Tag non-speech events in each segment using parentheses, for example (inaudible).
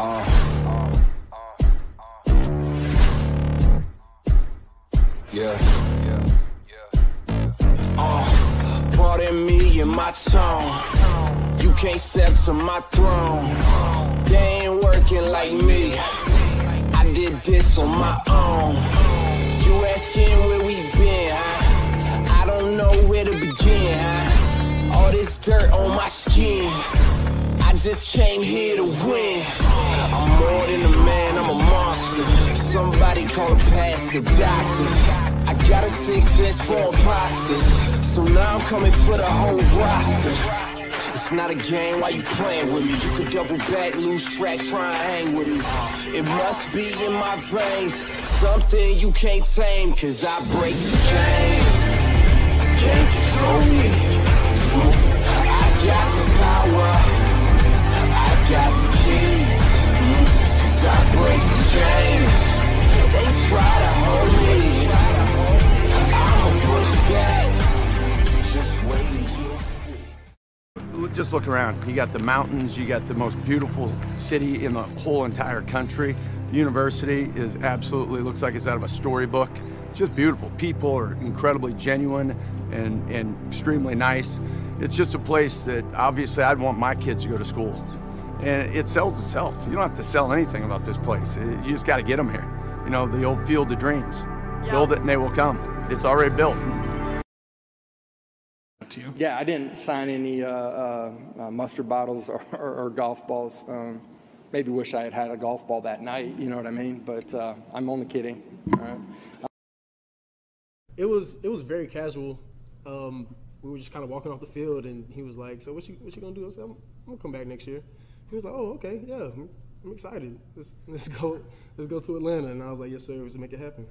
Uh, yeah. Uh, pardon me and my tone. You can't step to my throne. They ain't working like me. I did this on my own. You asking where we been? I don't know where to begin? All this dirt on my skin. Just came here to win. I'm more than a man, I'm a monster. Somebody call a pastor, doctor. I got a six sense for imposters. So now I'm coming for the whole roster. It's not a game, why you playing with me? You could double back, lose track, try and hang with me. It must be in my veins, something you can't tame, cause I break the chains. Can't control me. Just Just look around. You got the mountains, you got the most beautiful city in the whole entire country. The university is absolutely looks like it's out of a storybook. It's just beautiful. People are incredibly genuine and, and extremely nice. It's just a place that obviously I'd want my kids to go to school. And it sells itself. You don't have to sell anything about this place. You just got to get them here. You know, the old field of dreams. Build it and they will come. It's already built. to you. Yeah, I didn't sign any uh, uh, uh, mustard bottles or, or, or golf balls. Um, maybe wish I had had a golf ball that night. You know what I mean? But uh, I'm only kidding. All right. it was it was very casual. Um, we were just kind of walking off the field, and he was like, "So what you what you gonna do?" I said, "I'm, I'm gonna come back next year." He was like, "Oh, okay, yeah, I'm, excited. Let's let's go let's go to Atlanta." And I was like, "Yes, sir. Let's make it happen."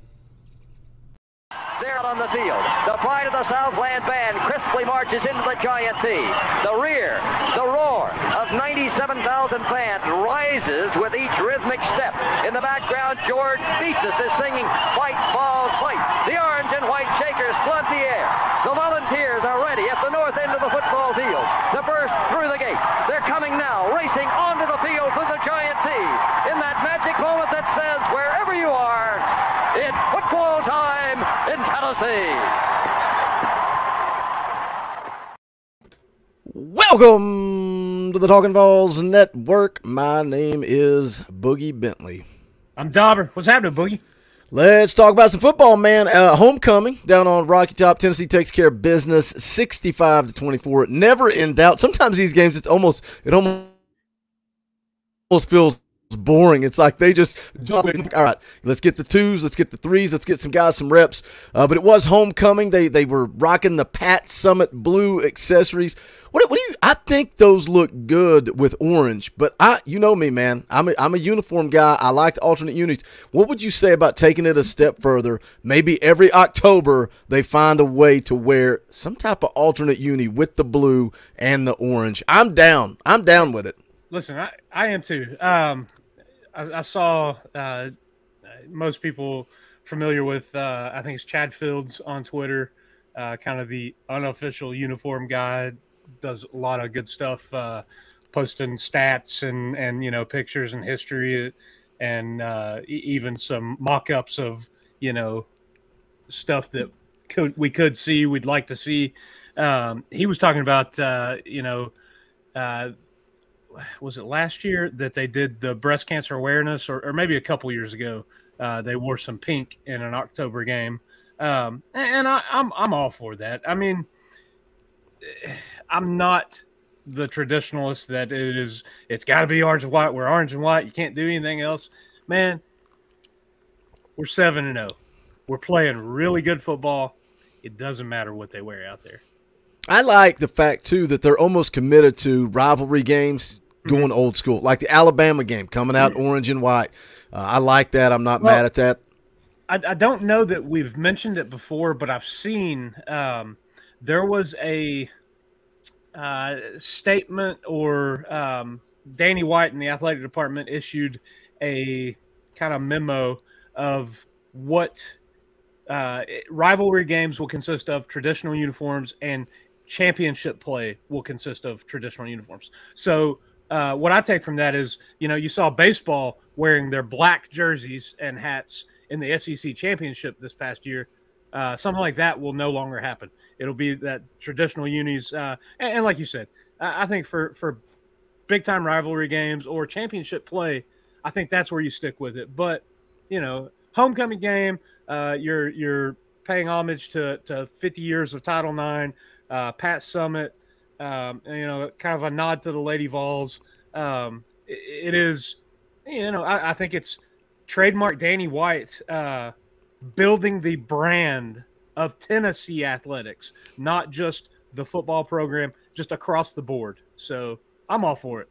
There on the field, the pride of the Southland band crisply marches into the giant T. The rear, the roar of 97,000 fans rises with each rhythmic step. In the background, George Beatsis is singing "White Balls White." The orange and white shakers flood the air. The volunteers are ready at the north end of the football field to burst through the gate. They're coming now, racing onto the field the giant T. In that magic moment that says, wherever you are, it's football time in Tennessee. Welcome to the Talkin' VAWLS Network. My name is Boogie Bentley. I'm Dobber. What's happening, Boogie? Let's talk about some football, man. Uh, homecoming down on Rocky Top. Tennessee takes care of business, sixty-five to twenty-four. Never in doubt. Sometimes these games, it's almost it almost almost feels boring. It's like they just jump. all right. Let's get the twos. Let's get the threes. Let's get some guys some reps. Uh, but it was homecoming. They they were rocking the Pat Summitt blue accessories. What, what do you? I think those look good with orange. But I, you know me, man. I'm a, I'm a uniform guy. I like the alternate unis. What would you say about taking it a step further? Maybe every October they find a way to wear some type of alternate uni with the blue and the orange. I'm down. I'm down with it. Listen, I, I am too. Um, I, I saw uh, most people familiar with, uh, I think it's Chad Fields on Twitter, uh, kind of the unofficial uniform guy, does a lot of good stuff, uh, posting stats and, and, you know, pictures and history and uh, even some mock ups of, you know, stuff that could we could see, we'd like to see. Um, he was talking about, uh, you know, uh, was it last year that they did the breast cancer awareness, or, or maybe a couple years ago? Uh, they wore some pink in an October game, um, and, and I, I'm I'm all for that. I mean, I'm not the traditionalist that it is. It's got to be orange and white. We're orange and white. You can't do anything else, man. We're seven and zero. We're playing really good football. It doesn't matter what they wear out there. I like the fact too that they're almost committed to rivalry games going old school, like the Alabama game coming out orange and white. Uh, I like that. I'm not Well- mad at that. I, I don't know that we've mentioned it before, but I've seen um, there was a uh, statement or um, Danny White in the athletic department issued a kind of memo of what uh, rivalry games will consist of traditional uniforms and championship play will consist of traditional uniforms. So uh, what I take from that is, you know, you saw baseball wearing their black jerseys and hats in the SEC championship this past year. Uh, something like that will no longer happen. It'll be that traditional unis, uh, and, and, like you said, I, I think for for big time rivalry games or championship play, I think that's where you stick with it. But you know, homecoming game, uh, you're you're paying homage to to 50 years of Title IX, uh, Pat Summitt, um, you know, kind of a nod to the Lady Vols. Um, it, it is, you know, I, I, think it's trademark Danny White uh, building the brand of Tennessee athletics, not just the football program, just across the board. So I'm all for it.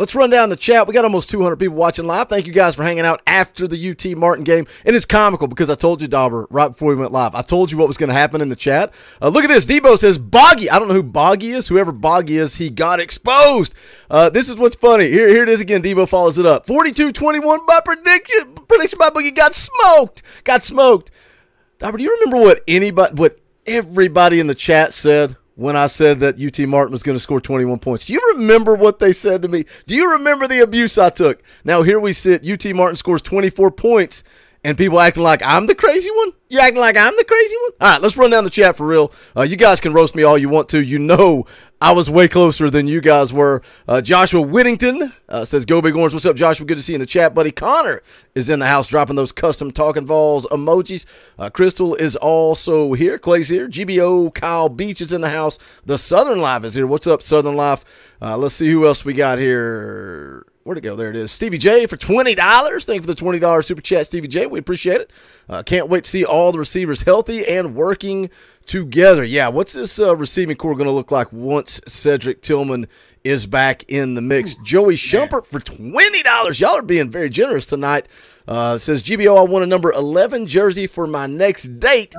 Let's run down the chat. We got almost 200 people watching live. Thank you guys for hanging out after the UT Martin game. And it's comical because I told you, Dobber, right before we went live, I told you what was going to happen in the chat. Uh, look at this. Debo says, Boggy. I don't know who Boggy is. Whoever Boggy is, he got exposed. Uh, this is what's funny. Here, here it is again. Debo follows it up. 42 21 by prediction. Prediction by Boogie got smoked. Got smoked. Dobber, do you remember what anybody, what everybody in the chat said? When I said that UT Martin was going to score 21 points. Do you remember what they said to me? Do you remember the abuse I took? Now here we sit. UT Martin scores 24 points, and people acting like I'm the crazy one. You acting like I'm the crazy one? All right, let's run down the chat for real. Uh, you guys can roast me all you want to. You know I was way closer than you guys were. Uh, Joshua Whittington uh, says, Go Big Orange. What's up, Joshua? Good to see you in the chat, buddy. Connor is in the house dropping those custom Talkin' VAWLS emojis. Uh, Crystal is also here. Clay's here. GBO Kyle Beach is in the house. The Southern Life is here. What's up, Southern Life? Uh, let's see who else we got here. Where'd it go? There it is. Stevie J for $20. Thank you for the $20 super chat, Stevie J. We appreciate it. Uh, can't wait to see all the receivers healthy and working together. Yeah, what's this uh, receiving core going to look like once Cedric Tillman is back in the mix? Joey Shumpert for $20. Y'all are being very generous tonight. Uh, says GBO, I want a number 11 jersey for my next date.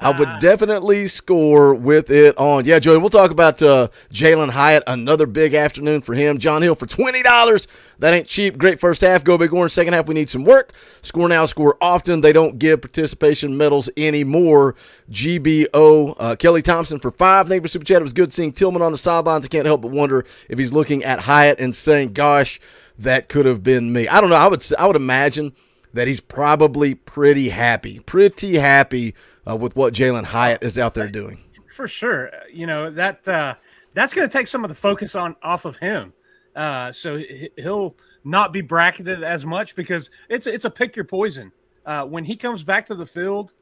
I would (laughs) definitely score with it on. Yeah, Joey, we'll talk about uh, Jalin Hyatt. Another big afternoon for him. John Hill for $20. That ain't cheap. Great first half. Go Big Orange. Second half, we need some work. Score now, score often. They don't give participation medals anymore. GBO. Uh, Kelly Thompson for five. Thank you for Super Chat. It was good seeing Tillman on the sidelines. I can't help but wonder if he's looking at Hyatt and saying, gosh, that could have been me. I don't know. I would I would imagine that he's probably pretty happy, pretty happy uh, with what Jalin Hyatt is out there doing. For sure, you know that uh, that's going to take some of the focus on off of him. Uh, so he'll not be bracketed as much because it's it's a pick your poison. Uh, when he comes back to the field,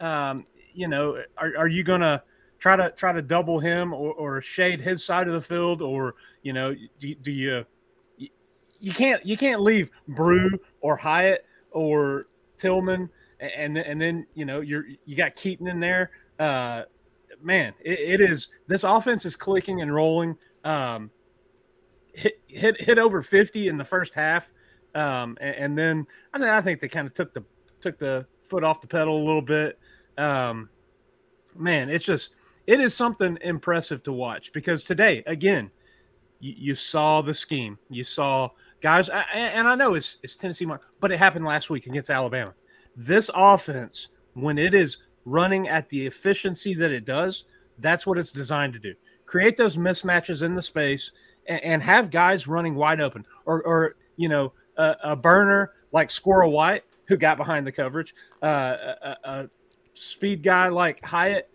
um, you know, are, are you going to try to try to double him or, or shade his side of the field, or you know, do, do you you can't you can't leave Bru or Hyatt or Tillman and and then you know you're you got Keaton in there. Uh, man, it, it is this offense is clicking and rolling. Um, hit hit hit over fifty in the first half, um, and, and then I mean I think they kind of took the took the foot off the pedal a little bit. Um, man, it's just it is something impressive to watch because today again, you, you saw the scheme, you saw guys, and I know it's, it's Tennessee, but it happened last week against Alabama. This offense, when it is running at the efficiency that it does, that's what it's designed to do. Create those mismatches in the space and, and have guys running wide open, or, or you know, a, a, burner like Squirrel White who got behind the coverage, uh, a, a, speed guy like Hyatt,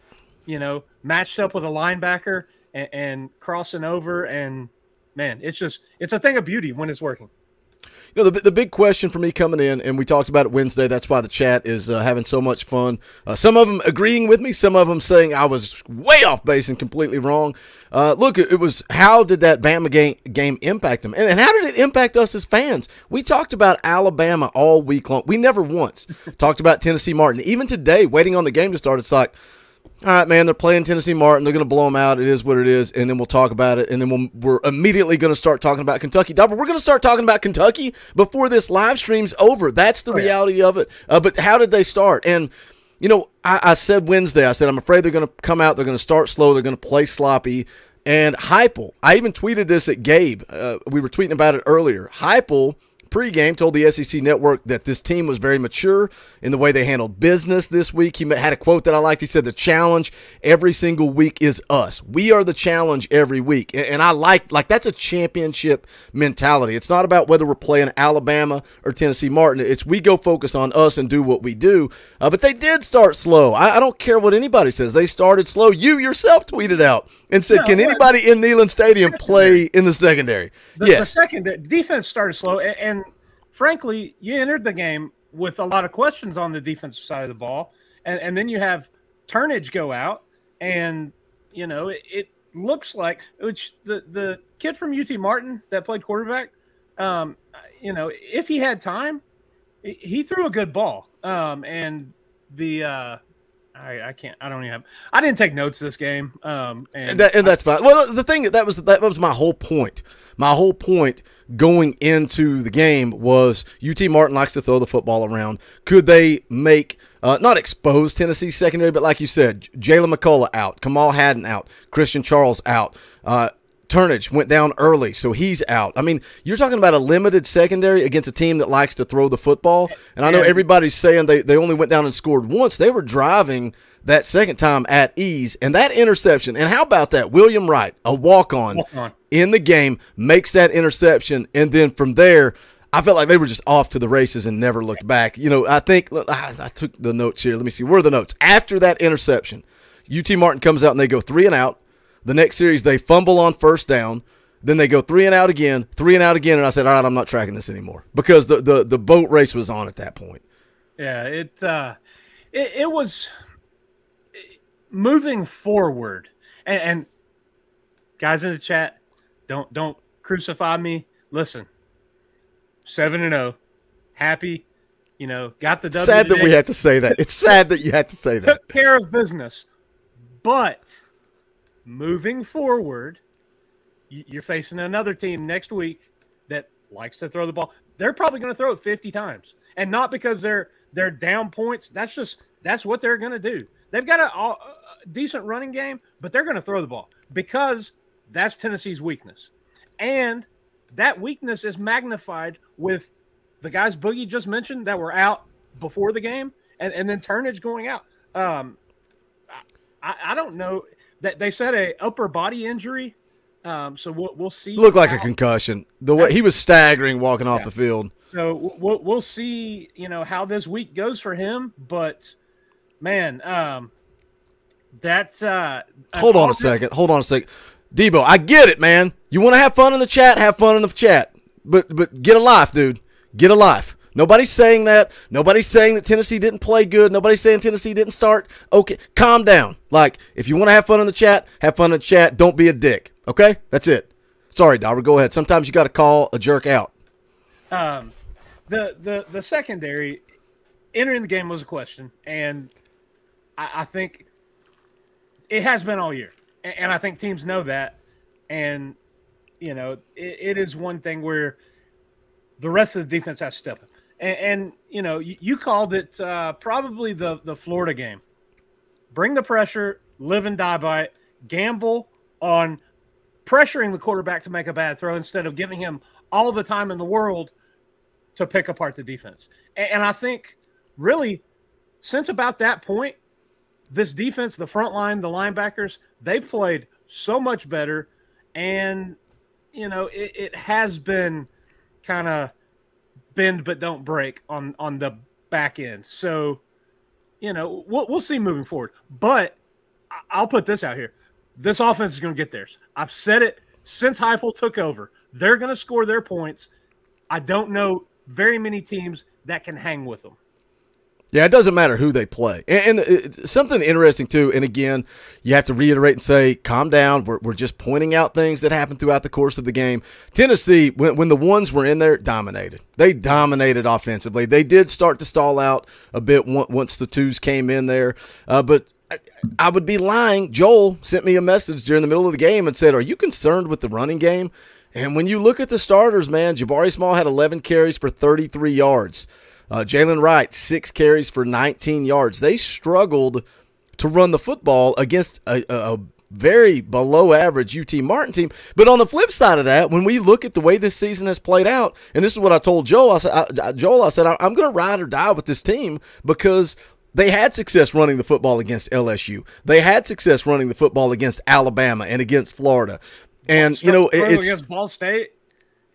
you know, matched up with a linebacker and crossing over and man, it's just it's a thing of beauty when it's working. You know, the, the big question for me coming in, and we talked about it Wednesday. That's why the chat is uh, having so much fun. Uh, some of them agreeing with me, some of them saying I was way off base and completely wrong. Uh, look, it was how did that Bama game, game impact them? And, and how did it impact us as fans? We talked about Alabama all week long. We never once (laughs) talked about Tennessee Martin. Even today, waiting on the game to start, it's like, all right, man, they're playing Tennessee Martin. They're going to blow them out. It is what it is. And then we'll talk about it. And then we we are immediately going to start talking about Kentucky. Double, we're going to start talking about Kentucky before this live stream's over. That's the oh, reality yeah. of it. Uh, but how did they start? And, you know, I, I said Wednesday, I said, I'm afraid they're going to come out. They're going to start slow. They're going to play sloppy. And Heupel, I even tweeted this at Gabe. Uh, we were tweeting about it earlier. Heupel pregame told the SEC network that this team was very mature in the way they handled business this week. He had a quote that I liked. He said, The challenge every single week is us. We are the challenge every week. And I like, like, that's a championship mentality. It's not about whether we're playing Alabama or Tennessee Martin. It's we go focus on us and do what we do. Uh, but they did start slow. I, I, don't care what anybody says. They started slow. You yourself tweeted out and said, Can anybody in Neyland Stadium play in the secondary? The, yes. The second defense started slow. and, and frankly, you entered the game with a lot of questions on the defensive side of the ball, and, and then you have Turnage go out, and you know it, it, looks like which the the kid from UT Martin that played quarterback, um, you know, if he had time, he threw a good ball, um, and the uh, I, I can't. I don't even have. I didn't take notes this game. Um, and, and, that, and that's fine. Well, the thing that was that was my whole point. My whole point going into the game was UT Martin likes to throw the football around. Could they make uh, not expose Tennessee secondary, but like you said, Jaylen McCollough out, Kamal Hadden out, Christian Charles out. Uh, Turnage went down early, so he's out. I mean, you're talking about a limited secondary against a team that likes to throw the football. And I know everybody's saying they, they only went down and scored once. They were driving that second time at ease. And that interception, and how about that? William Wright, a walk on in the game, makes that interception. And then from there, I felt like they were just off to the races and never looked back. You know, I think I, I took the notes here. Let me see. Where are the notes? After that interception, UT Martin comes out and they go three and out. The next series, they fumble on first down. Then they go three and out again, three and out again, and I said, "All right, I'm not tracking this anymore because the the, the boat race was on at that point." Yeah, it uh, it, it was moving forward, and, and guys in the chat, don't don't crucify me. Listen, seven and zero, oh, happy. You know, got the W. Sad that we have to say that. It's sad that you have to say that. Took care of business, but moving forward, you're facing another team next week that likes to throw the ball. They're probably going to throw it 50 times, and not because they're they're down points. That's just that's what they're going to do. They've got a, a decent running game, but they're going to throw the ball because that's Tennessee's weakness, and that weakness is magnified with the guys Boogie just mentioned that were out before the game, and, and then Turnage going out. Um, I, I don't know that they said a upper body injury. Um, so we'll we'll see. Looked like a concussion. The way he was staggering walking off the field. So we'll we'll see. You know how this week goes for him, but man, um, that. Uh, Hold on a second. Hold on a second. Debo, I get it, man. You want to have fun in the chat? Have fun in the chat. But but get a life, dude. Get a life. Nobody's saying that. Nobody's saying that Tennessee didn't play good. Nobody's saying Tennessee didn't start. Okay, calm down. Like, if you want to have fun in the chat, have fun in the chat. Don't be a dick. Okay? That's it. Sorry, Dobber. Go ahead. Sometimes you got to call a jerk out. Um, the the the secondary entering the game was a question, and I, I think it has been all year, and, and, I think teams know that. And you know, it, it is one thing where the rest of the defense has to step up. And, and you know, you, you, called it uh, probably the the Florida game. Bring the pressure, live and die by it. Gamble on pressuring the quarterback to make a bad throw instead of giving him all the time in the world to pick apart the defense. And, and I think really since about that point, this defense, the front line, the linebackers, they've played so much better. And, you know, it, it has been kind of bend but don't break on on the back end. So, you know, we'll we'll see moving forward. But I'll put this out here: this offense is going to get theirs. I've said it since Heupel took over. They're going to score their points. I don't know very many teams that can hang with them. Yeah, it doesn't matter who they play. And, and something interesting, too, and again, you have to reiterate and say, calm down. We're, we're just pointing out things that happened throughout the course of the game. Tennessee, when, when the ones were in there, dominated. They dominated offensively. They did start to stall out a bit once the twos came in there. Uh, but I, I would be lying. Joel sent me a message during the middle of the game and said, Are you concerned with the running game? And when you look at the starters, man, Jabari Small had 11 carries for 33 yards. Uh, Jaylen Wright, six carries for 19 yards. They struggled to run the football against a, a, very below average UT Martin team. But on the flip side of that, when we look at the way this season has played out, and this is what I told Joel, I said, I, Joel, I said, I'm going to ride or die with this team because they had success running the football against LSU. They had success running the football against Alabama and against Florida. And you know, it's against Ball State.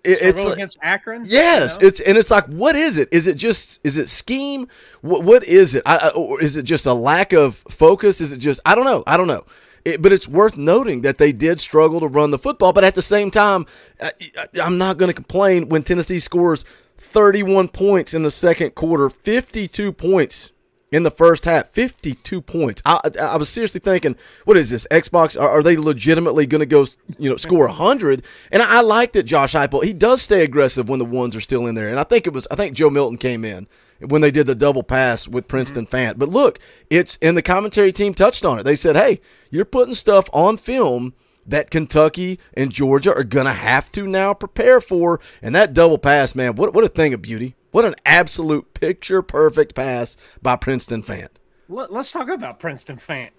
It, it's like, against Akron. Yes, you know? it's and it's like, what is it? Is it just is it scheme? What what is it? I, or is it just a lack of focus? Is it just I don't know. I don't know. It, but it's worth noting that they did struggle to run the football. But at the same time, I, I'm not going to complain when Tennessee scores 31 points in the second quarter, 52 points in the first half. 52 points. I, I was seriously thinking, what is this? Xbox? Are, are they legitimately going to go, you know, score 100? And I, I like that Josh Heupel, he does stay aggressive when the ones are still in there. And I think it was, I think Joe Milton came in when they did the double pass with Princeton mm-hmm. Fant. But look, it's and the commentary team touched on it. They said, "Hey, you're putting stuff on film that Kentucky and Georgia are gonna have to now prepare for." And that double pass, man, what what a thing of beauty! What an absolute picture perfect pass by Princeton Fant. Let's talk about Princeton Fant.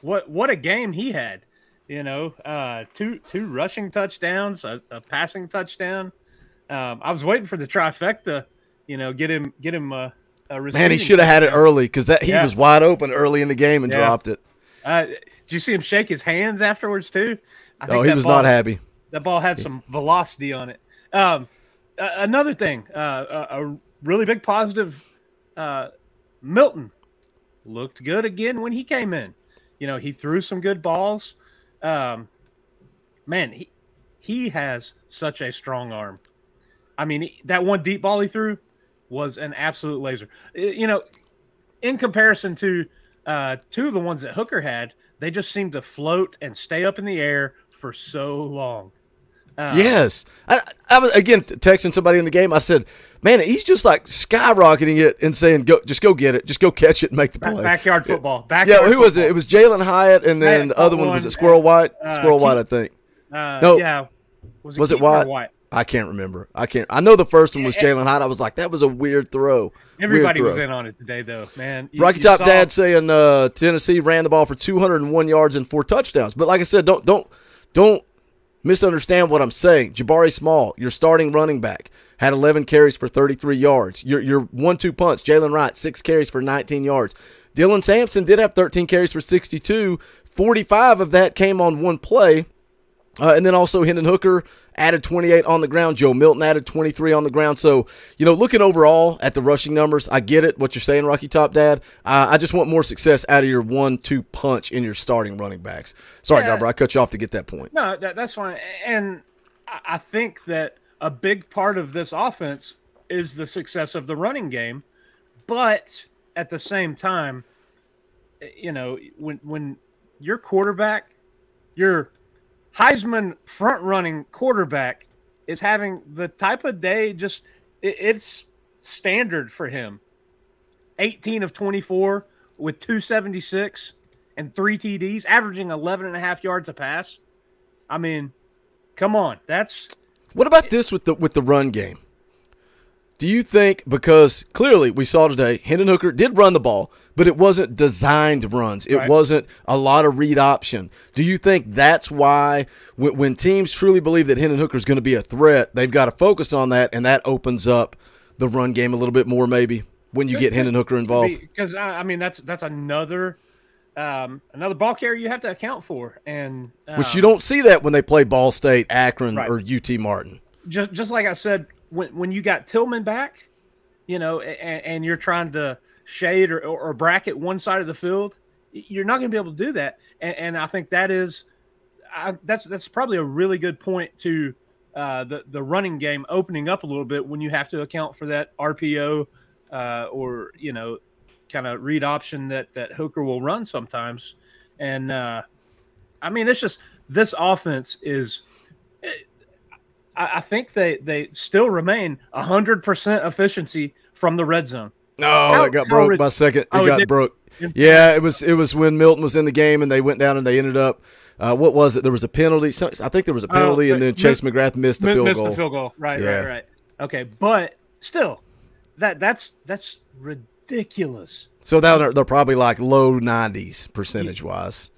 What what a game he had. You know, uh, two two rushing touchdowns, a, a passing touchdown. Um, I was waiting for the trifecta. You know, get him get him Man, he should have had it early because that he yeah. was wide open early in the game and yeah. dropped it. Uh, did you see him shake his hands afterwards too? I think oh, he was ball, not happy. That ball had some velocity on it. Um, uh, another thing, uh, a, a, really big positive. Uh, Milton looked good again when he came in. You know, he threw some good balls. Um, man, he he has such a strong arm. I mean, that one deep ball he threw was an absolute laser. You know, in comparison to uh, two of the ones that Hooker had, they just seemed to float and stay up in the air for so long. Uh, yes, I, I, was again texting somebody in the game. I said, "Man, he's just like skyrocketing it and saying, go, just go get it, just go catch it, and make the play." Backyard football. Backyard yeah, who football. was it? It was Jalin Hyatt, and then Hyatt, the other one was it Squirrel White? Uh, Squirrel White, I think. Uh, no, yeah. Was it, was it White? White? I can't remember. I can't. I know the first one was Jalin Hyatt. I was like, that was a weird throw. Everybody weird throw. was in on it today, though, man. You, Rocky you Top saw... Dad saying uh, Tennessee ran the ball for 201 yards and four touchdowns. But like I said, don't don't don't misunderstand what I'm saying. Jabari Small, your starting running back, had 11 carries for 33 yards. Your your one-two punch, Jaylen Wright, six carries for 19 yards. Dylan Sampson did have 13 carries for 62. 45 of that came on one play. Uh, and then also Hendon Hooker added 28 on the ground. Joe Milton added 23 on the ground. So, you know, looking overall at the rushing numbers, I get it, what you're saying, Rocky Top Dad. Uh, I just want more success out of your one two punch in your starting running backs. Sorry, yeah. I cut you off to get that point. No, that, that's fine. And I think that a big part of this offense is the success of the running game. But at the same time, you know, when when your quarterback, your Heisman front running quarterback is having the type of day just it, it's standard for him. 18 of 24 with 276 and three TDs, averaging 11 and a half yards a pass. I mean, come on. That's What about this with the with the run game? Do you think because clearly we saw today Hendon Hooker did run the ball, but it wasn't designed runs. It right. wasn't a lot of read option. Do you think that's why when, when teams truly believe that Hendon Hooker is going to be a threat, they've got to focus on that, and that opens up the run game a little bit more, maybe when you get Hendon Hooker involved? Because I mean, that's that's another um, another ball carrier you have to account for, and um, which you don't see that when they play Ball State, Akron, right. or UT Martin. Just just like I said, when when you got Tillman back, you know, and, and you're trying to shade or, or, bracket one side of the field, you're not going to be able to do that. And, and I think that is I, that's that's probably a really good point to uh, the the running game opening up a little bit when you have to account for that RPO uh, or you know kind of read option that that Hooker will run sometimes. And uh, I mean, it's just this offense is. I, I think they they still remain hundred percent efficiency from the red zone. Oh, how, it got broke by second. It oh, got it broke. Yeah, it was it was when Milton was in the game and they went down and they ended up. Uh, what was it? There was a penalty. I think there was a penalty, oh, and then Chase missed, McGrath missed the field missed goal. Missed the field goal. Right, yeah. right, right. Okay, but still, that that's that's ridiculous. So they're, they're probably like low nineties percentage wise.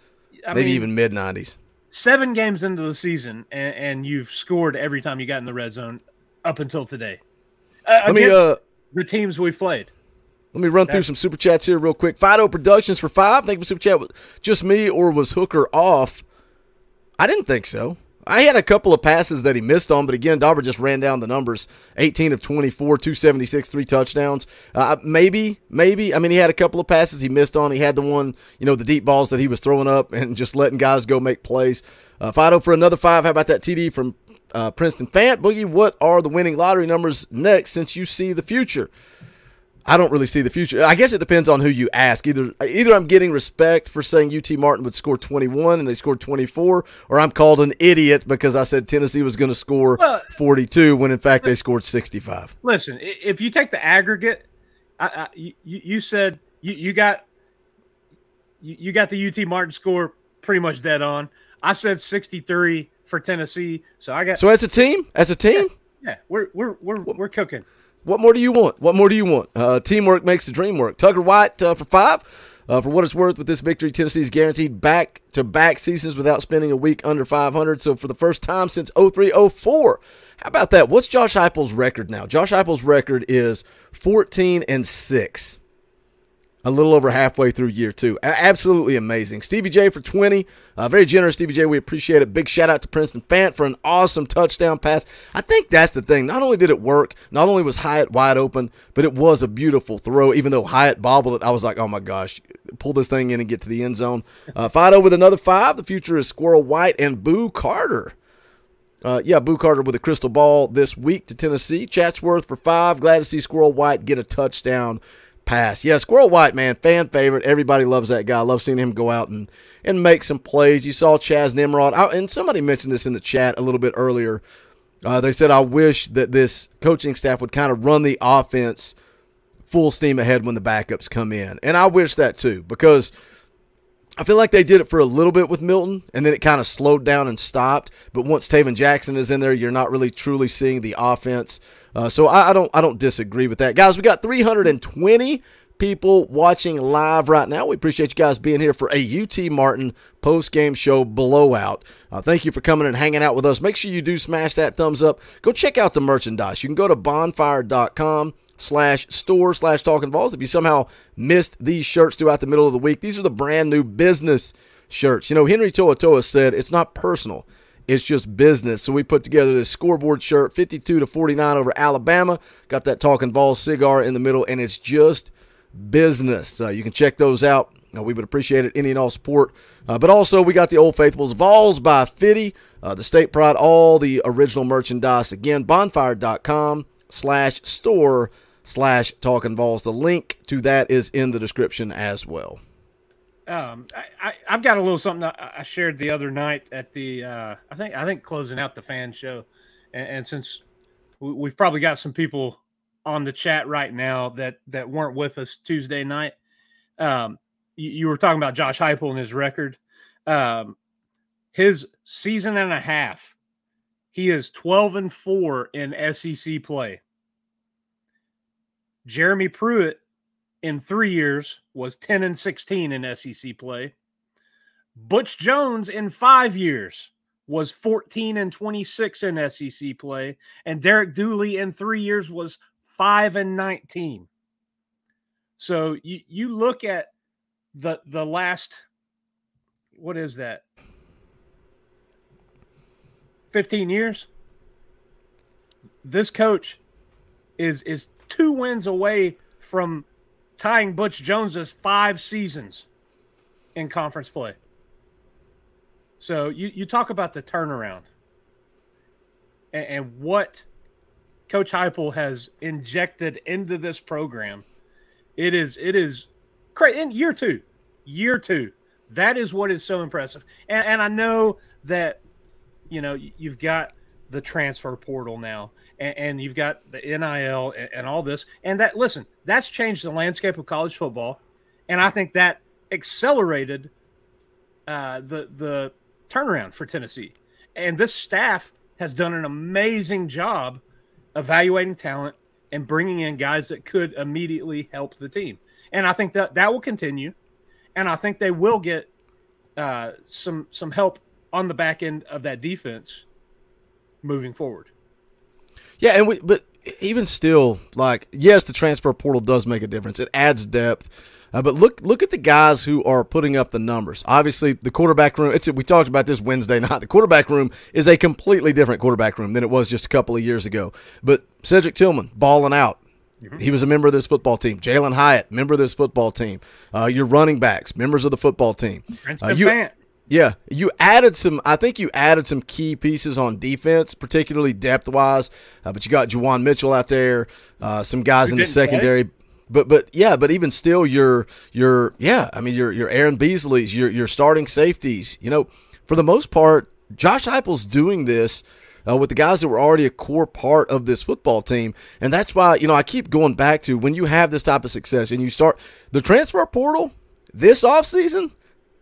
I maybe mean, even mid 90s. seven games into the season, and, and you've scored every time you got in the red zone up until today. Uh, Let me uh, the teams we've played. Let me run through some super chats here real quick. Fido Productions for five. Thank you for super chat. Just me or was Hooker off? I didn't think so. I had a couple of passes that he missed on, but again, Dobber just ran down the numbers 18 of 24, 276, three touchdowns. Uh, maybe, maybe. I mean, he had a couple of passes he missed on. He had the one, you know, the deep balls that he was throwing up (laughs) and just letting guys go make plays. Uh, Fido for another five. How about that TD from uh, Princeton Fant? Boogie, what are the winning lottery numbers next since you see the future? I don't really see the future. I guess it depends on who you ask. Either either I'm getting respect for saying UT Martin would score 21 and they scored 24, or I'm called an idiot because I said Tennessee was going to score Well- 42 when in fact they scored 65. Listen, if you take the aggregate, I, I, you, you said you, you got you, you got the UT Martin score pretty much dead on. I said 63 for Tennessee, so I got So as a team, as a team, yeah, we're we're we're we're cooking. What more do you want? What more do you want? Uh, teamwork makes the dream work. Tucker White uh, for five. Uh, for what it's worth, with this victory, Tennessee's guaranteed back to back seasons without spending a week under 500. So, for the first time since 03 04. How about that? What's Josh Heupel's record now? Josh Heupel's record is 14 and 6 a little over halfway through year two. Absolutely amazing. Stevie J for 20. Uh, very generous, Stevie J. We appreciate it. Big shout out to Princeton Fant for an awesome touchdown pass. I think that's the thing. Not only did it work, not only was Hyatt wide open, but it was a beautiful throw. Even though Hyatt bobbled it, I was like, oh my gosh, pull this thing in and get to the end zone. Uh, Fido with another five. The future is Squirrel White and Boo Carter. Uh, yeah, Boo Carter with a crystal ball this week to Tennessee. Chatsworth for five. Glad to see Squirrel White get a touchdown pass. Yeah, Squirrel White, man, fan favorite. Everybody loves that guy. Love seeing him go out and, and make some plays. You saw Chas Nimrod, I, and somebody mentioned this in the chat a little bit earlier. Uh, they said, I wish that this coaching staff would kind of run the offense full steam ahead when the backups come in. And I wish that too, because I feel like they did it for a little bit with Milton, and then it kind of slowed down and stopped. But once Tayven Jackson is in there, you're not really truly seeing the offense. Uh, so I, I don't I don't disagree with that, guys. We got 320 people watching live right now. We appreciate you guys being here for a UT Martin post game show blowout. Uh, thank you for coming and hanging out with us. Make sure you do smash that thumbs up. Go check out the merchandise. You can go to bonfire.com slash store slash talking balls if you somehow missed these shirts throughout the middle of the week these are the brand new business shirts you know Henry To'oTo'o said it's not personal it's just business. So we put together this scoreboard shirt 52 to 49 over alabama. Got that Talkin' VAWLS cigar in the middle and it's just business. Uh, you can check those out. Uh, we would appreciate it any and all support. Uh, but also we got the old faithfuls vols by fitty uh, the state pride all the original merchandise. Again bonfire.com slash store slash talking balls. The link to that is in the description as well. Um, I, I, I've got a little something I, shared the other night at the uh, I think I think closing out the fan show, and, and since we, we've probably got some people on the chat right now that that weren't with us Tuesday night, um, you, you were talking about Josh Heupel and his record, um, his season and a half, he is twelve and four in SEC play. Jeremy Pruitt in three years was 10 and 16 in SEC play. Butch Jones in five years was 14 and 26 in SEC play. And Derek Dooley in three years was 5 and 19. So you, you look at the the last what is that? 15 years. This coach is is two wins away from tying Butch Jones's five seasons in conference play. So you, you talk about the turnaround and, and what Coach Heupel has injected into this program. It is it is great in year two, year two. That is what is so impressive. And, and I know that you know you've got the transfer portal now and, and you've got the NIL and, and, all this. And that, listen, that's changed the landscape of college football. And I think that accelerated uh, the, the turnaround for Tennessee. And this staff has done an amazing job evaluating talent and bringing in guys that could immediately help the team. And I think that that will continue. And I think they will get uh, some some help on the back end of that defense moving forward. Yeah, and we, but even still, like yes, the transfer portal does make a difference. It adds depth. Uh, but look, look at the guys who are putting up the numbers. Obviously, the quarterback room. It's we talked about this Wednesday (laughs) night. The quarterback room is a completely different quarterback room than it was just a couple of years ago. But Cedric Tillman balling out. He was a member of this football team. Jalin Hyatt, member of this football team. Uh, your running backs, members of the football team. Prince Uh, you, yeah, you added some. I think you added some key pieces on defense, particularly depth wise. Uh, but you got Juwan Mitchell out there, uh, some guys Who in the didn't play? secondary. But but yeah, but even still, your your yeah, I mean your your Aaron Beasley's, your your starting safeties. You know, for the most part, Josh Heupel's doing this. Uh, with the guys that were already a core part of this football team. And that's why, you know, I keep going back to when you have this type of success and you start the transfer portal this offseason,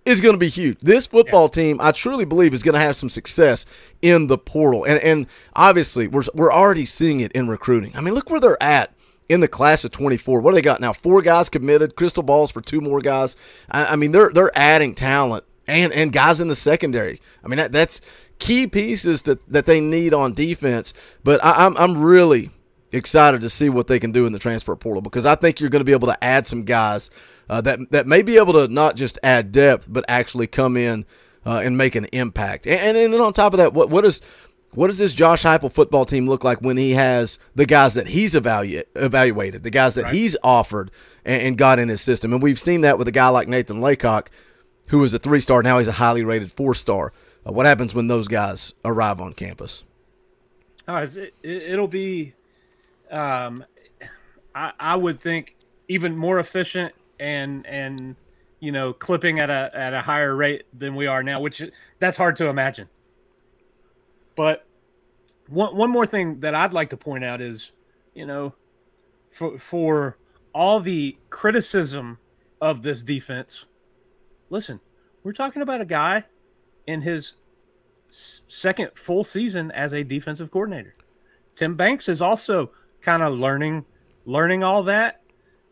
is going to be huge. This football team, I truly believe, is going to have some success in the portal, and and obviously we're we're already seeing it in recruiting. I mean, look where they're at in the class of 24. What do they got now? Four guys committed. Crystal balls for two more guys. I, I mean, they're they're adding talent and and guys in the secondary. I mean, that, that's key pieces that that they need on defense. But I, I'm I'm really excited to see what they can do in the transfer portal because I think you're going to be able to add some guys uh, that that may be able to not just add depth but actually come in uh, and make an impact. And, and then on top of that, what what is what does this Josh Heupel football team look like when he has the guys that he's evaluate, evaluated, the guys that he's offered and, and got in his system? And we've seen that with a guy like Nathan Leacock, who was a three star, now he's a highly rated four star. Uh, what happens when those guys arrive on campus? It's- it, it, it'll be, um, I, I would think even more efficient and and you know clipping at a at a higher rate than we are now, which that's hard to imagine. But one one more thing that I'd like to point out is, you know, for for all the criticism of this defense, listen, we're talking about a guy in his second full season as a defensive coordinator. Tim Banks is also kind of learning learning all that,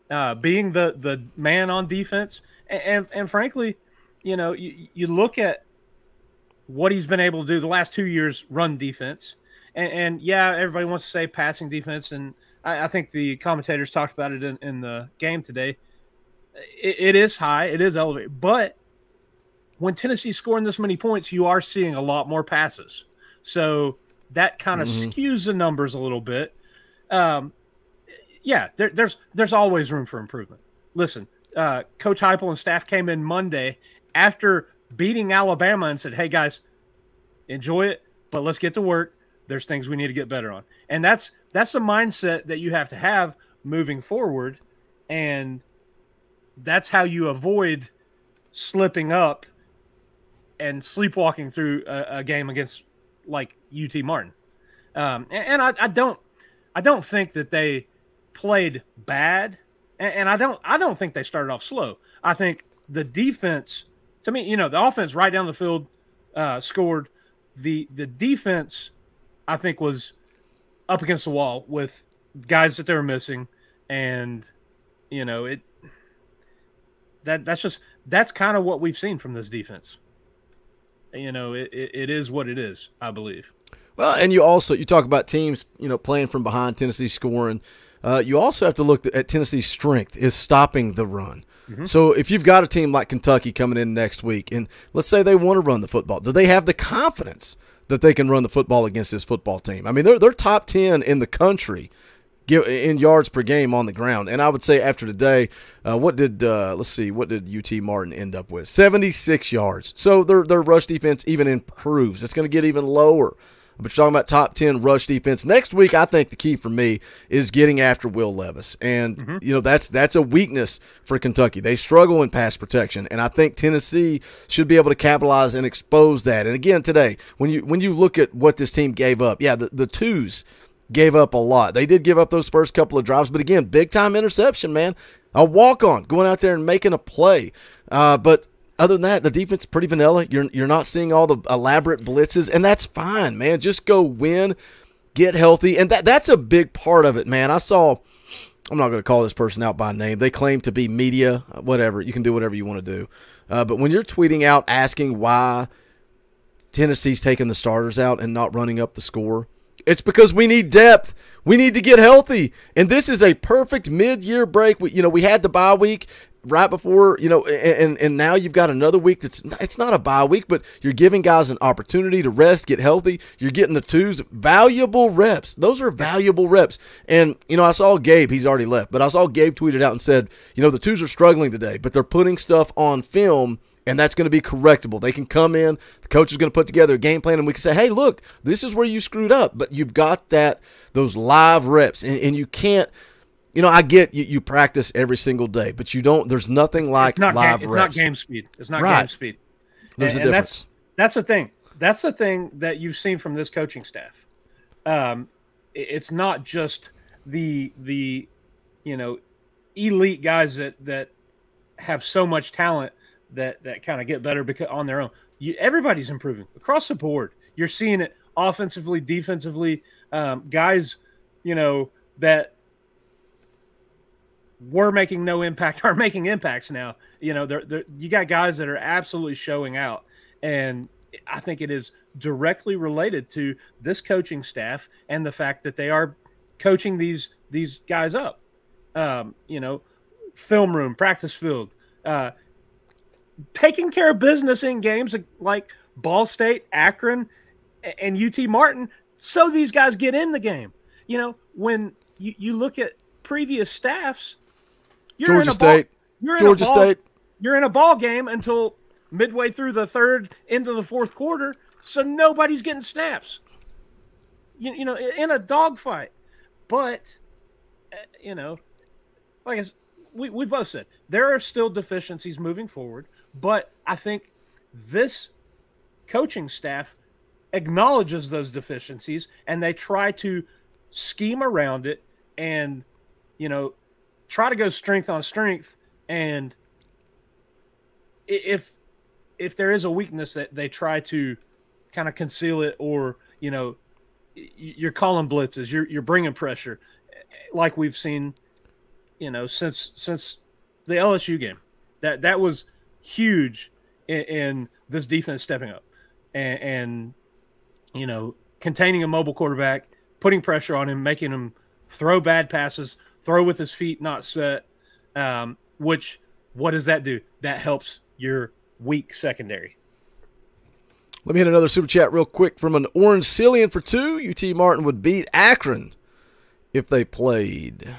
uh, being the the man on defense, and and, and frankly, you know, you, you look at what he's been able to do the last two years run defense, and, and yeah, everybody wants to say passing defense, and I, I think the commentators talked about it in, in the game today. It, it is high, it is elevated, but when Tennessee's scoring this many points, you are seeing a lot more passes. So that kind of Mhm. skews the numbers a little bit. Um, yeah, there, there's there's always room for improvement. Listen, uh, Coach Heupel and staff came in Monday after beating Alabama and said, "Hey guys, enjoy it, but let's get to work. There's things we need to get better on." And that's that's the mindset that you have to have moving forward, and that's how you avoid slipping up and sleepwalking through a, a game against like UT Martin. Um, and, and I, I don't, I don't think that they played bad, and, and I don't, I don't think they started off slow. I think the defense, to me, you know, the offense right down the field uh, scored. The the defense, I think, was up against the wall with guys that they were missing, and you know it. That that's just that's kind of what we've seen from this defense. You know, it, it, it is what it is. I believe. Well, and you also you talk about teams, you know, playing from behind, Tennessee scoring. Uh, you also have to look at Tennessee's strength is stopping the run. So if you've got a team like Kentucky coming in next week, and let's say they want to run the football, do they have the confidence that they can run the football against this football team? I mean, they're they're top ten in the country give in yards per game on the ground. And I would say after today, uh, what did uh, let's see, what did UT Martin end up with? Seventy six yards. So their their rush defense even improves. It's going to get even lower. But you're talking about top 10 rush defense. Next week, I think the key for me is getting after Will Levis. And, you know, that's that's a weakness for Kentucky. They struggle in pass protection. And I think Tennessee should be able to capitalize and expose that. And again, today, when you when you look at what this team gave up, yeah, the, the twos gave up a lot. They did give up those first couple of drives, but again, big time interception, man. A walk on, going out there and making a play. Uh, but other than that, the defense is pretty vanilla. You're you're not seeing all the elaborate blitzes, and that's fine, man. Just go win, get healthy, and that that's a big part of it, man. I saw. I'm not going to call this person out by name. They claim to be media, whatever. You can do whatever you want to do. Uh, but when you're tweeting out asking why Tennessee's taking the starters out and not running up the score, it's because we need depth. We need to get healthy, and this is a perfect mid-year break. We, you know, we had the bye week right before, you know, and and now you've got another week that's it's not a bye week, but you're giving guys an opportunity to rest, get healthy. You're getting the twos valuable reps. Those are valuable reps. And you know, I saw Gabe, he's already left, but I saw Gabe tweeted out and said, you know, the twos are struggling today, but they're putting stuff on film and that's going to be correctable. They can come in, the coach is going to put together a game plan, and we can say, "Hey, look, this is where you screwed up." But you've got that those live reps, and, and you can't. You know, I get you, you practice every single day, but you don't. There's nothing like it's not live game, It's reps. not game speed. It's not Right. game speed. There's and, a difference. That's, that's the thing. That's the thing that you've seen from this coaching staff. Um, it's not just the the you know elite guys that that have so much talent that that kind of get better because on their own. You, everybody's improving across the board. You're seeing it offensively, defensively. Um, guys, you know that were making no impact (laughs) are making impacts now. You know, they're, they're, you got guys that are absolutely showing out, and I think it is directly related to this coaching staff and the fact that they are coaching these these guys up. Um, you know, film room, practice field, uh, taking care of business in games like Ball State, Akron, and UT Martin, so these guys get in the game. You know, when you, you look at previous staffs, you're Georgia in a State, ball, you're in Georgia a ball, State. you're in a ball game until midway through the third into the fourth quarter, so nobody's getting snaps. You, you know, in a dogfight, but uh, you know, like I we we both said, there are still deficiencies moving forward, but I think this coaching staff acknowledges those deficiencies and they try to scheme around it and you know try to go strength on strength. And if if there is a weakness that they try to kind of conceal it or you know you're calling blitzes you're you're bringing pressure like we've seen you know since since the LSU game. That that was huge in, in this defense stepping up and, and you know containing a mobile quarterback putting pressure on him making him throw bad passes throw with his feet not set um, which what does that do that helps your weak secondary Let me hit another super chat real quick from an Orange Cillian for two. UT Martin would beat Akron if they played.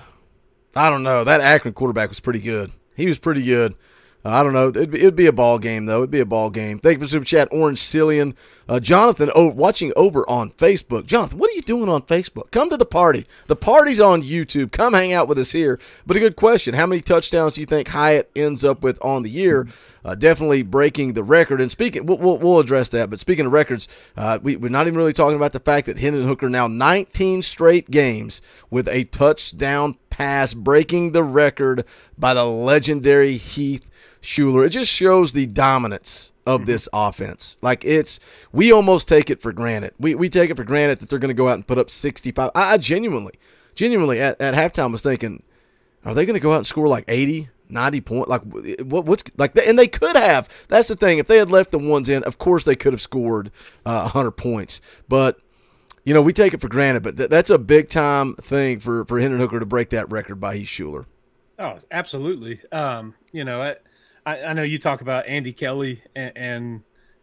I don't know. That Akron quarterback was pretty good. He was pretty good. Uh, I don't know. It'd be, it'd be a ball game though. It'd be a ball game. Thank you for super chat, Orange Cillian. Uh, Jonathan, oh, watching over on Facebook. Jonathan, what are you doing on Facebook? Come to the party. The party's on YouTube. Come hang out with us here. But a good question: How many touchdowns do you think Hyatt ends up with on the year? Uh, definitely breaking the record. And speaking, we'll, we'll, we'll address that. But speaking of records, uh, we, we're not even really talking about the fact that Hendon Hooker now 19 straight games with a touchdown pass, breaking the record by the legendary Heath Shuler. It just shows the dominance of this offense. Like it's, we almost take it for granted. We, we take it for granted that they're going to go out and put up 65. I, I genuinely, genuinely at, at halftime was thinking, are they going to go out and score like 80, 90 point? Like what, what's like, and they could have. That's the thing. If they had left the ones in, of course they could have scored uh, 100 points. But you know, we take it for granted. But th- that's a big time thing for for Hendon Hooker to break that record by Heath Shuler. Oh, absolutely. Um, you know, I, I, I know you talk about Andy Kelly and, and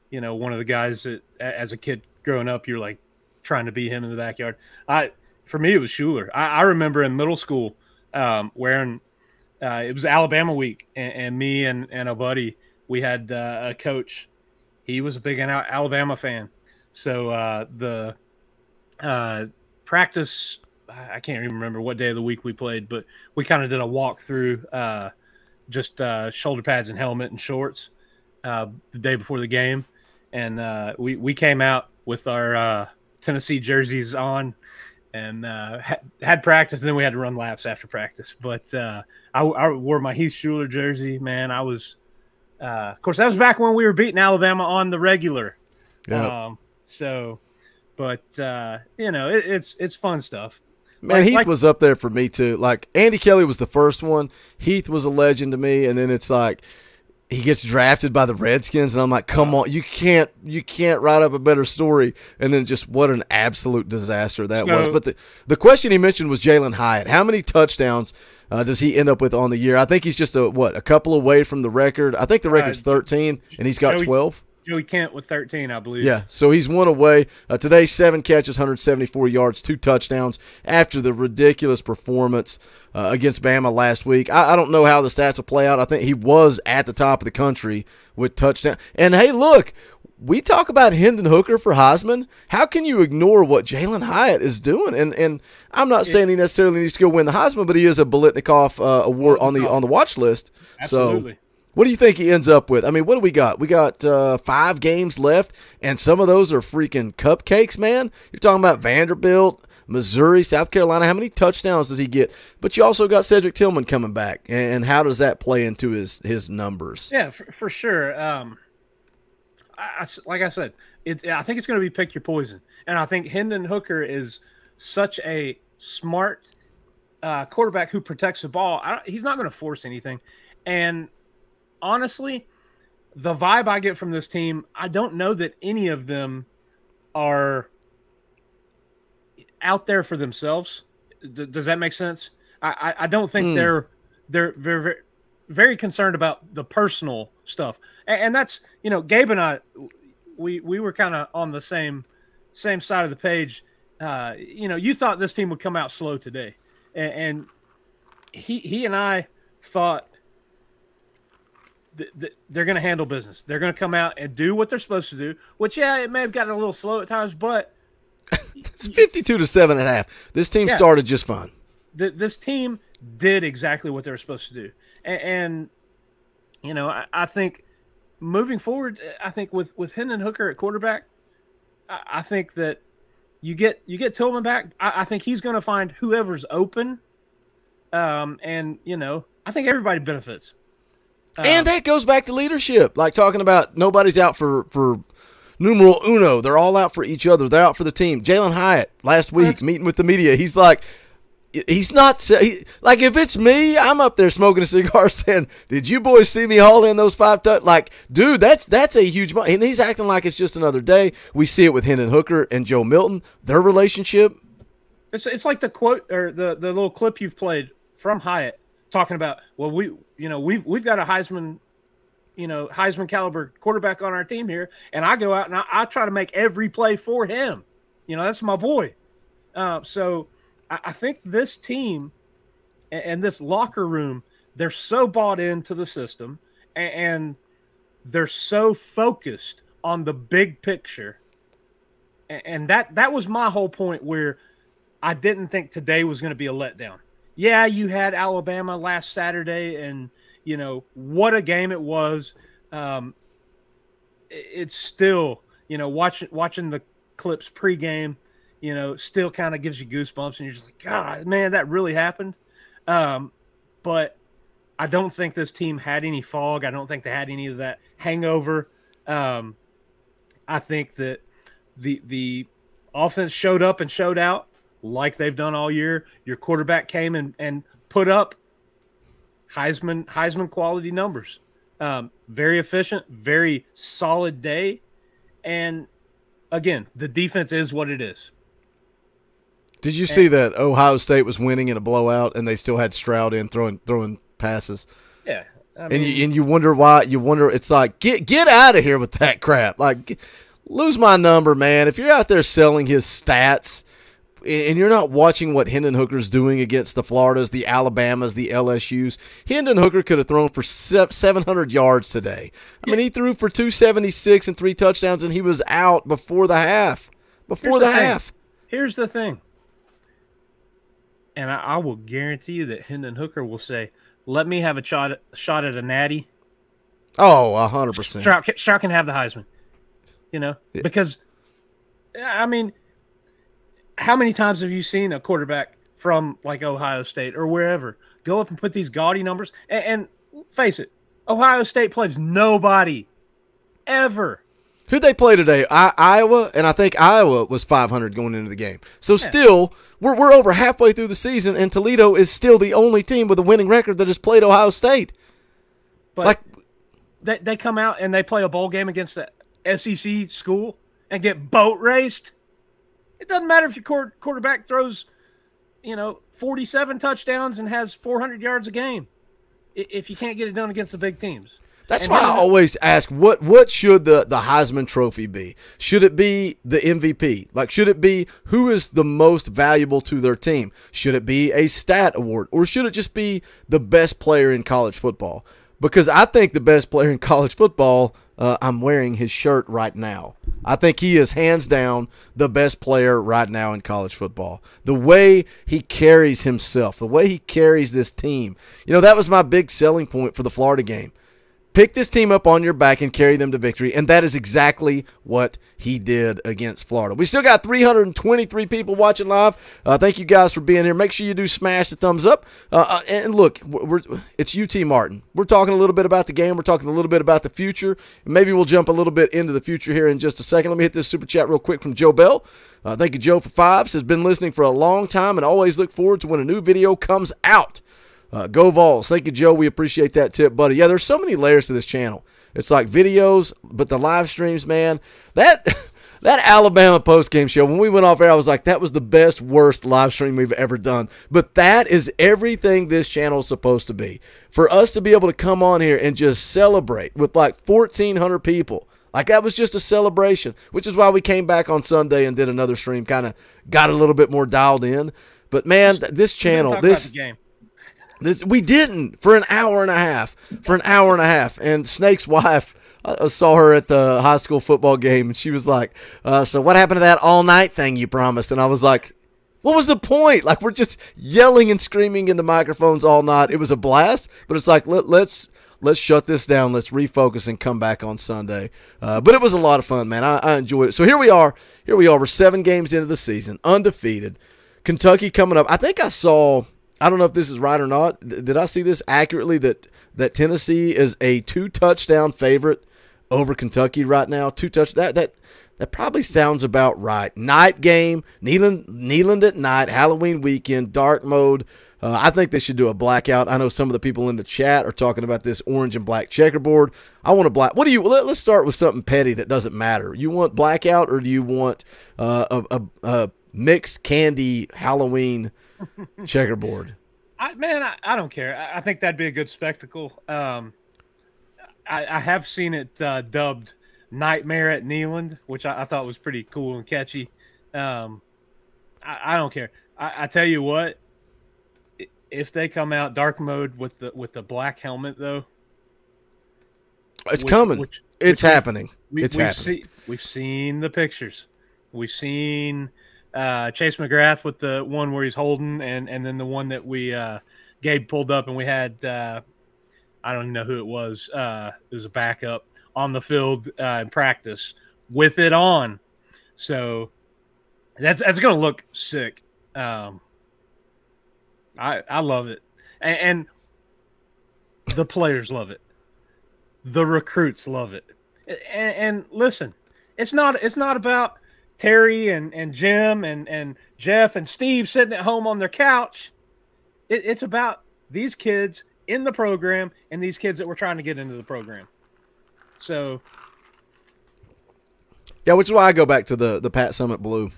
you know one of the guys that as a kid growing up, you're like trying to be him in the backyard. I for me it was Shuler. I, I remember in middle school um, wearing uh, it was Alabama week, and, and me and, and a buddy we had uh, a coach. He was a big Alabama fan, so uh, the uh, practice. I can't even remember what day of the week we played, but we kind of did a walkthrough, uh, just uh, shoulder pads and helmet and shorts uh, the day before the game, and uh, we we came out with our uh, Tennessee jerseys on, and uh, had, had practice. And then we had to run laps after practice. But uh, I, I wore my Heath Shuler jersey. Man, I was. Uh, of course, that was back when we were beating Alabama on the regular. Yeah. Um, so, but uh, you know, it, it's it's fun stuff. Man, Like- Heath like- was up there for me too. Like Andy Kelly was the first one. Heath was a legend to me, and then it's like he gets drafted by the Redskins, and I'm like, come on, you can't you can't write up a better story. And then just what an absolute disaster that was. But the the question he mentioned was Jalin Hyatt. How many touchdowns uh, does he end up with on the year? I think he's just a what a couple away from the record. I think the record's 13, and he's got Joey- 12. Joey Kent with 13, I believe. Yeah, so he's one away. Uh, today, seven catches, 174 yards, two touchdowns after the ridiculous performance uh, against Bama last week. I, I don't know how the stats will play out. I think he was at the top of the country with touchdown. And hey, look, we talk about Hendon Hooker for Heisman. How can you ignore what Jalin Hyatt is doing? And and I'm not saying he necessarily needs to go win the Heisman, but he is a Biletnikoff uh, award on the on the watch list. Absolutely. So what do you think he ends up with? I mean, what do we got? We got uh, five games left, and some of those are freaking cupcakes, man. You're talking about Vanderbilt, Missouri, South Carolina. How many touchdowns does he get? But you also got Cedric Tillman coming back, and how does that play into his his numbers? Yeah, for, for sure. Um, I, like I said, it, I think it's going to be pick your poison, and I think Hendon Hooker is such a smart uh, quarterback who protects the ball. He's not going to force anything, and honestly, the vibe I get from this team, I don't know that any of them are out there for themselves. D- does that make sense? I, I, I don't think Hmm. they're they're very, very very concerned about the personal stuff, and, and that's you know Gabe and I, we we were kind of on the same same side of the page. Uh, you know, you thought this team would come out slow today, and, and he he and I thought th- th- they're going to handle business. They're going to come out and do what they're supposed to do. Which yeah, it may have gotten a little slow at times, but (laughs) It's 52 to seven and a half. This team Yeah. started just fine. th- this team did exactly what they were supposed to do, and, and you know, I, I think moving forward, I think with with Hendon Hooker at quarterback, I, I think that you get you get Tillman back. I, I think he's going to find whoever's open, um, and you know, I think everybody benefits. And um, that goes back to leadership, like talking about nobody's out for for numeral uno. They're all out for each other. They're out for the team. Jalin Hyatt last week meeting with the media, he's like. He's not he, like if it's me, I'm up there smoking a (laughs) cigar saying, "Did you boys see me haul in those five touch?" Like, dude, that's that's a huge. mo- And he's acting like it's just another day. We see it with Hendon Hooker and Joe Milton. Their relationship. It's it's like the quote or the the little clip you've played from Hyatt talking about. Well, we you know we've we've got a Heisman, you know Heisman caliber quarterback on our team here, and I go out and I, I try to make every play for him. You know that's my boy. Uh, so I, I think this team and, and this locker room they're so bought into the system and, and they're so focused on the big picture. A- And that that was my whole point where I didn't think today was going to be a letdown. Yeah, you had Alabama last Saturday, and you know what a game it was. Um, it's still, you know, watching watching the clips pregame, you know, still kind of gives you goosebumps, and you're just like, God, man, that really happened. Um, but I don't think this team had any fog. I don't think they had any of that hangover. Um, I think that the the offense showed up and showed out like they've done all year. Your quarterback came and, and put up Heisman Heisman quality numbers. Um, very efficient, very solid day, and again, the defense is what it is. Did you see that Ohio State was winning in a blowout and they still had Stroud in throwing throwing passes? Yeah, I and you and you wonder why you wonder it's like get get out of here with that crap like lose my number man if you're out there selling his stats and you're not watching what Hendon Hooker's doing against the Floridas, the Alabamas, the LSU's. Hendon Hooker could have thrown for 700 yards today. I mean, he threw for 276 and three touchdowns, and he was out before the half. Before Here's the, the half. Here's the thing, and I, I will guarantee you that Hendon Hooker will say, "Let me have a shot at, shot at a natty." Oh, 100%. Stroud, Stroud can have the Heisman. You know, because I mean, how many times have you seen a quarterback from like Ohio State or wherever go up and put these gaudy numbers? And, and face it, Ohio State plays nobody ever. Who'd they play today? I, Iowa, and I think Iowa was 500 going into the game. So still, we're, we're over halfway through the season, and Toledo is still the only team with a winning record that has played Ohio State. But Like, they, they come out and they play a bowl game against the SEC school and get boat raced. It doesn't matter if your quarterback throws, you know, 47 touchdowns and has 400 yards a game if you can't get it done against the big teams. That's and why I always ask what what should the the Heisman Trophy be? Should it be the MVP? Like should it be who is the most valuable to their team? Should it be a stat award or should it just be the best player in college football? Because I think the best player in (laughs) college football, uh, I'm wearing his shirt right now. I think he is hands down the best player right now in college football. The way he carries himself, the way he carries this team. You know, that was my big selling point for the Florida game pick this team up on your back and carry them to victory. And that is exactly what he did against Florida. We still got 323 people watching live. Uh, thank you guys for being here. Make sure you do smash the thumbs up. Uh, uh and look, it's UT Martin. We're talking a little bit about the game. We're talking a little bit about the future. Maybe we'll jump a little bit into the future here in just a second. Let me hit this super chat real quick from Joe Bell. Uh, thank you, Joe, for fives. Has been listening for a long time and always look forward to when a new video comes out. Uh, go Vols. Thank you, Joe. We appreciate that tip, buddy. Yeah, there's so many layers to this channel. It's like videos, but the live streams, man. That (laughs) that Alabama post game show, when we went off air, I was like, that was the best, worst live stream we've ever done. But that is everything this channel is supposed to be. For us to be able to come on here and just celebrate with like 1,400 people. Like that was just a celebration, which is why we came back on Sunday and did another stream, kind of got a little bit more dialed in. But man, this channel, this this we didn't for an hour and a half. For an hour and a half, and Snake's wife. I saw her at the high school football game, and she was like, uh, "So what happened to that all night thing you promised?" And I was like, "What was the point? Like we're just yelling and screaming into microphones all night. It was a blast, but it's like let, let's let's shut this down. Let's refocus and come back on Sunday. Uh, but it was a lot of fun, man. I, I enjoyed it. So here we are. Here we are. We're seven games into the season, undefeated. Kentucky coming up. I think I saw I don't know if this is right or not. Did I see this accurately that that Tennessee is a two touchdown favorite over Kentucky right now? Two touch that that that probably sounds about right. Night game, Neyland Neyland at night, Halloween weekend, dark mode. Uh, I think they should do a blackout. I know some of the people in the chat are talking about this orange and black checkerboard. I want a black. What do you? Let, us start with something petty that doesn't matter. You want blackout or do you want uh, a, a, a mixed candy Halloween? (laughs) checkerboard. I, man, I, I don't care. I, I, think that'd be a good spectacle. Um, I, I have seen it uh, dubbed "Nightmare at Neyland," which I, thought was pretty cool and catchy. Um, I, don't care. I, tell you what, if they come out dark mode with the with the black helmet, though, it's which, coming. Which, it's which happening. We, it's we've happening. See, we've seen the pictures. We've seen uh, Chase McGrath with the one where he's holding, and and then the one that we uh, Gabe pulled up, and we had uh, I don't even know who it was. Uh, it was a backup on the field uh, in practice with it on. So that's that's to look sick. Um, I I love it, and, and the players love it. The recruits love it. And, and listen, it's not it's not about Terry and, and Jim and, and Jeff and Steve sitting at home on their couch. It, it's about these kids in the program and these kids that we're trying to get into the program. So, yeah, which is why I go back to the the Pat Summitt blue.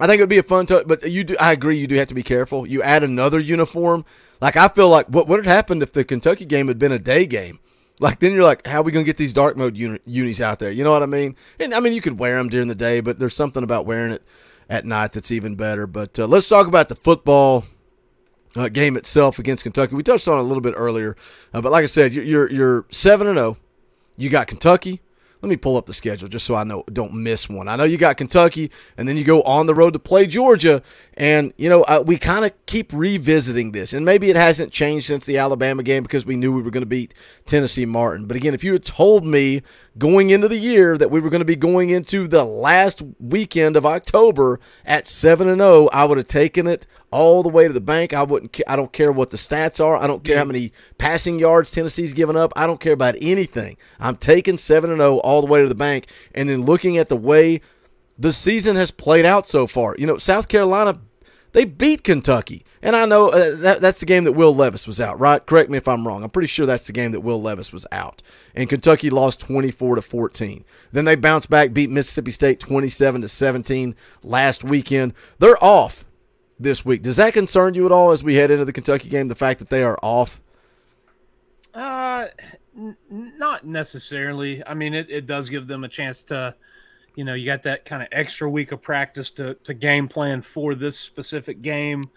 I think it would be a fun to, but you do. I agree. You do have to be careful. You add another uniform. Like I feel like what would have happened if the Kentucky game had been a day game? Like then you're like, how are we gonna get these dark mode uni- unis out there? You know what I mean? And I mean you could wear them during the day, but there's something about wearing it at night that's even better. But uh, let's talk about the football uh, game itself against Kentucky. We touched on it a little bit earlier, uh, but like I said, you're you're seven and zero. Oh. You got Kentucky, let me pull up the schedule just so I know don't miss one. I know you got Kentucky, and then you go on the road to play Georgia, and you know uh, we kind of keep revisiting this, and maybe it hasn't changed since the Alabama game because we knew we were going to beat Tennessee Martin. But again, if you had told me going into the year that we were going to be going into the last weekend of October at seven and zero, oh, I would have taken it all the way to the bank. I wouldn't. I don't care what the stats are. I don't care how many passing yards Tennessee's given up. I don't care about anything. I'm taking seven and zero oh all the way to the bank, and then looking at the way the season has played out so far. You know, South Carolina They beat Kentucky. And I know uh, that, that's the game that Will Levis was out, right? Correct me if I'm wrong. I'm pretty sure that's the game that Will Levis was out. And Kentucky lost 24 to 14. Then they bounced back, beat Mississippi State 27 to 17 last weekend. They're off this week. Does that concern you at all as we head into the Kentucky game? The fact that they are off. Uh, n- not necessarily. I mean, it, it does give them a chance to you know, you got that kind of extra week of practice to, to game plan for this specific game,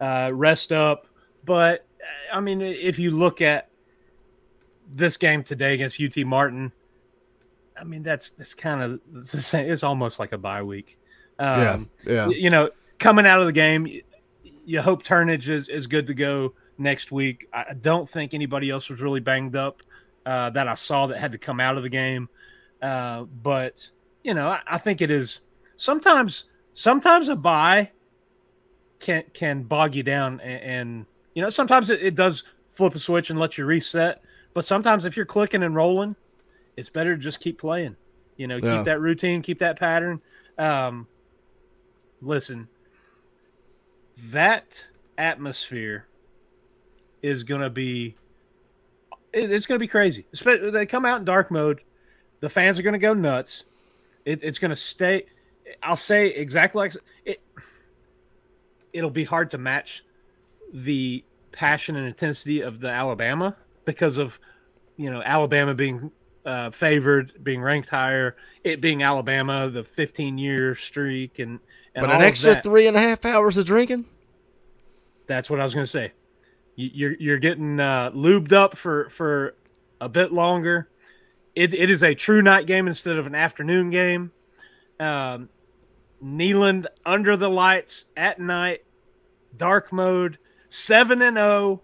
uh, rest up. But I mean, if you look at this game today against UT Martin, I mean, that's that's kind of the same. It's almost like a bye week. Um, yeah, yeah. You know, coming out of the game, you hope Turnage is, is good to go next week. I don't think anybody else was really banged up uh, that I saw that had to come out of the game. Uh, but you know, I, I think it is sometimes sometimes a bye can can bog you down and, and you know sometimes it, it, does flip a switch and let you reset but sometimes if you're clicking and rolling it's better to just keep playing you know yeah. keep that routine keep that pattern um listen that atmosphere is going to be it's going to be crazy they come out in dark mode the fans are going to go nuts it, it's going to stay. I'll say exactly like it. It'll be hard to match the passion and intensity of the Alabama because of you know Alabama being uh, favored, being ranked higher, it being Alabama, the 15 year streak, and, and but an extra three and a half hours of drinking. That's what I was going to say. You're you're getting uh, lubed up for for a bit longer it, it is a true night game instead of an afternoon game. Um, Neyland under the lights at night, dark mode, seven and zero. Oh.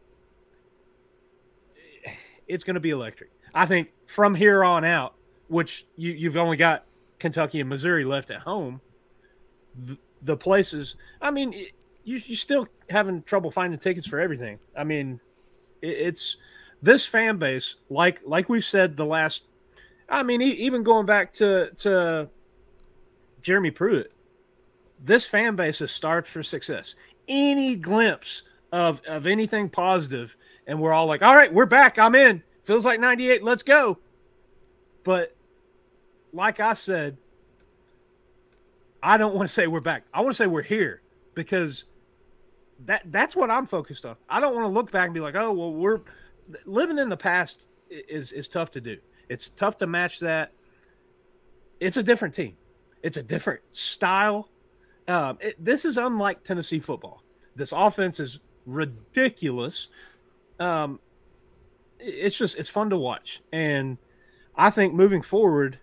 It's going to be electric. I think from here on out, which you, you've only got Kentucky and Missouri left at home. The, the places, I mean, you you still having trouble finding tickets for everything. I mean, it, it's this fan base, like like we've said the last I mean, even going back to to Jeremy Pruitt, this fan base is starved for success. Any glimpse of of anything positive, and we're all like, "All right, we're back. I'm in. Feels like '98. Let's go." But like I said, I don't want to say we're back. I want to say we're here because that that's what I'm focused on. I don't want to look back and be like, "Oh, well, we're living in the past is is tough to do." It's tough to match that. It's a different team. It's a different style. Um, it, this is unlike Tennessee football. This offense is ridiculous. Um, it's just it's fun to watch, and I think moving forward,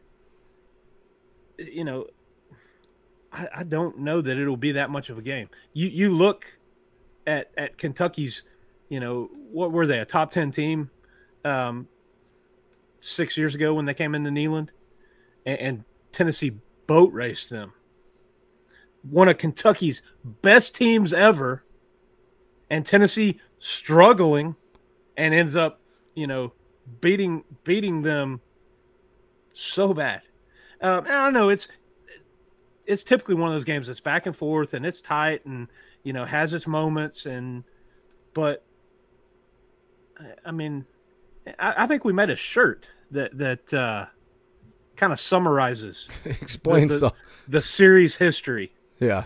you know, I, I don't know that it'll be that much of a game. You you look at at Kentucky's, you know, what were they a top ten team? Um, six years ago when they came into Neyland, and, and Tennessee boat raced them. One of Kentucky's best teams ever, and Tennessee struggling, and ends up, you know, beating beating them so bad. Um, I don't know. It's it's typically one of those games that's back and forth and it's tight and you know has its moments and but I mean I, I think we made a shirt that that uh, kind of summarizes (laughs) explains the, the, the series history. Yeah.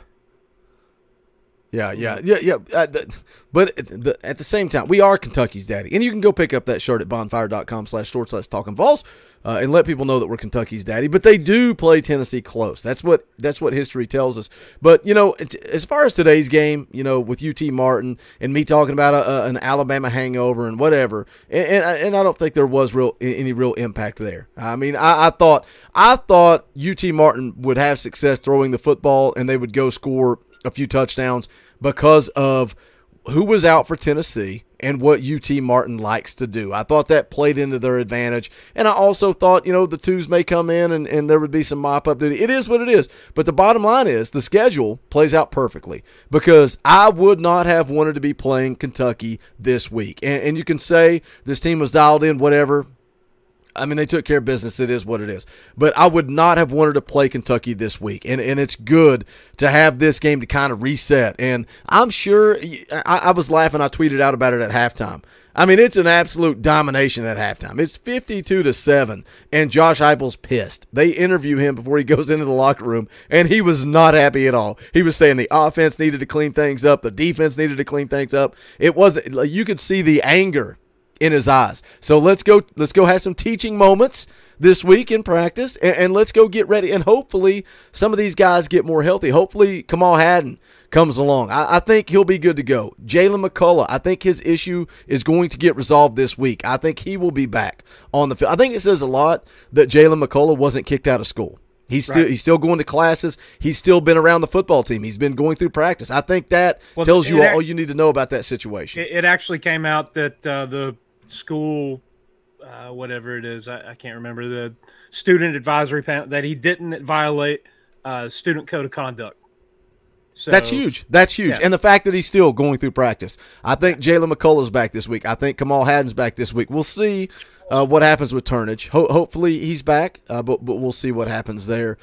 Yeah, yeah, yeah, yeah. Uh, the, but the, at the same time, we are Kentucky's daddy. And you can go pick up that shirt at bonfire.com slash Talkin' VAWLS uh, and let people know that we're Kentucky's daddy. But they do play Tennessee close. That's what that's what history tells us. But, you know, as far as today's game, you know, with UT Martin and me talking about a, a, an Alabama hangover and whatever, and, and, and, I don't think there was real any real impact there. I mean, I, I thought I thought UT Martin would have success throwing the football and they would go score a few touchdowns because of who was out for Tennessee and what UT Martin likes to do. I thought that played into their advantage. And I also thought, you know, the twos may come in and, and there would be some mop up duty. It is what it is. But the bottom line is the schedule plays out perfectly because I would not have wanted to be playing Kentucky this week. And, and you can say this team was dialed in, whatever. I mean, they took care of business. It is what it is. But I would not have wanted to play Kentucky this week. And, and it's good to have this game to kind of reset. And I'm sure I, I was laughing. I tweeted out about it at halftime. I mean, it's an absolute domination at halftime. It's 52 to 7, and Josh Heupel's pissed. They interview him before he goes into the locker room, and he was not happy at all. He was saying the offense needed to clean things up, the defense needed to clean things up. It wasn't you could see the anger in his eyes. So let's go let's go have some teaching moments this week in practice and, and, let's go get ready and hopefully some of these guys get more healthy. Hopefully Kamal Hadden comes along. I, I think he'll be good to go. Jaylen McCollough, I think his issue is going to get resolved this week. I think he will be back on the field. I think it says a lot that Jaylen McCollough wasn't kicked out of school. He's still right. he's still going to classes. He's still been around the football team. He's been going through practice. I think that well, tells you all you need to know about that situation. It, actually came out that uh, the school, uh, whatever it is, I, I, can't remember the student advisory panel that he didn't violate uh, student code of conduct. So, That's huge. That's huge. Yeah. And the fact that he's still going through practice. I think Jaylen McCollough's back this week. I think Kamal Hadden's back this week. We'll see uh, what happens with Turnage. Ho- hopefully he's back, uh, but, but we'll see what happens there.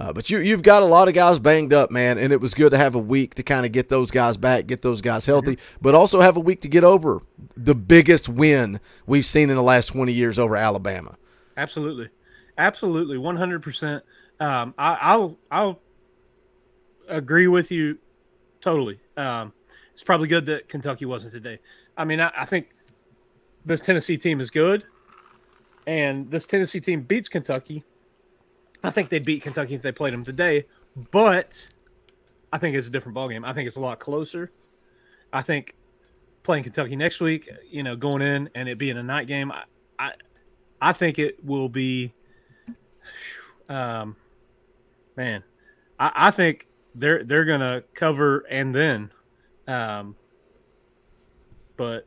Uh, but you, you've got a lot of guys banged up, man, and it was good to have a week to kind of get those guys back, get those guys healthy, mm-hmm. but also have a week to get over the biggest win we've seen in the last 20 years over Alabama. Absolutely. Absolutely. 100%. Um, I, will I'll agree with you totally. Um, it's probably good that Kentucky wasn't today. I mean, I, I think this Tennessee team is good, and this Tennessee team beats Kentucky I think they'd beat Kentucky if they played them today, but I think it's a different ballgame. I think it's a lot closer. I think playing Kentucky next week, you know, going in and it being a night game, I, I, I think it will be, um, man, I, I think they're they're gonna cover and then, um, but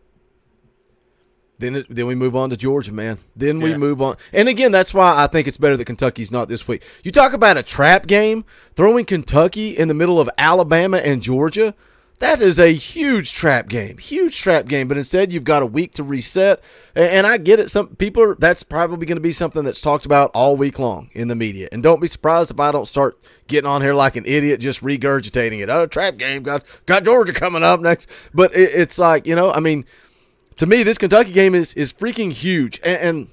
then, then we move on to Georgia, man. Then we yeah. move on. And again, that's why I think it's better that Kentucky's not this week. You talk about a trap game, throwing Kentucky in the middle of Alabama and Georgia. That is a huge trap game, huge trap game. But instead, you've got a week to reset. And I get it. Some people, are, that's probably going to be something that's talked about all week long in the media. And don't be surprised if I don't start getting on here like an idiot, just regurgitating it. Oh, trap game, got got Georgia coming up next. But it, it's like you know, I mean to me, this Kentucky game is is freaking huge, and, and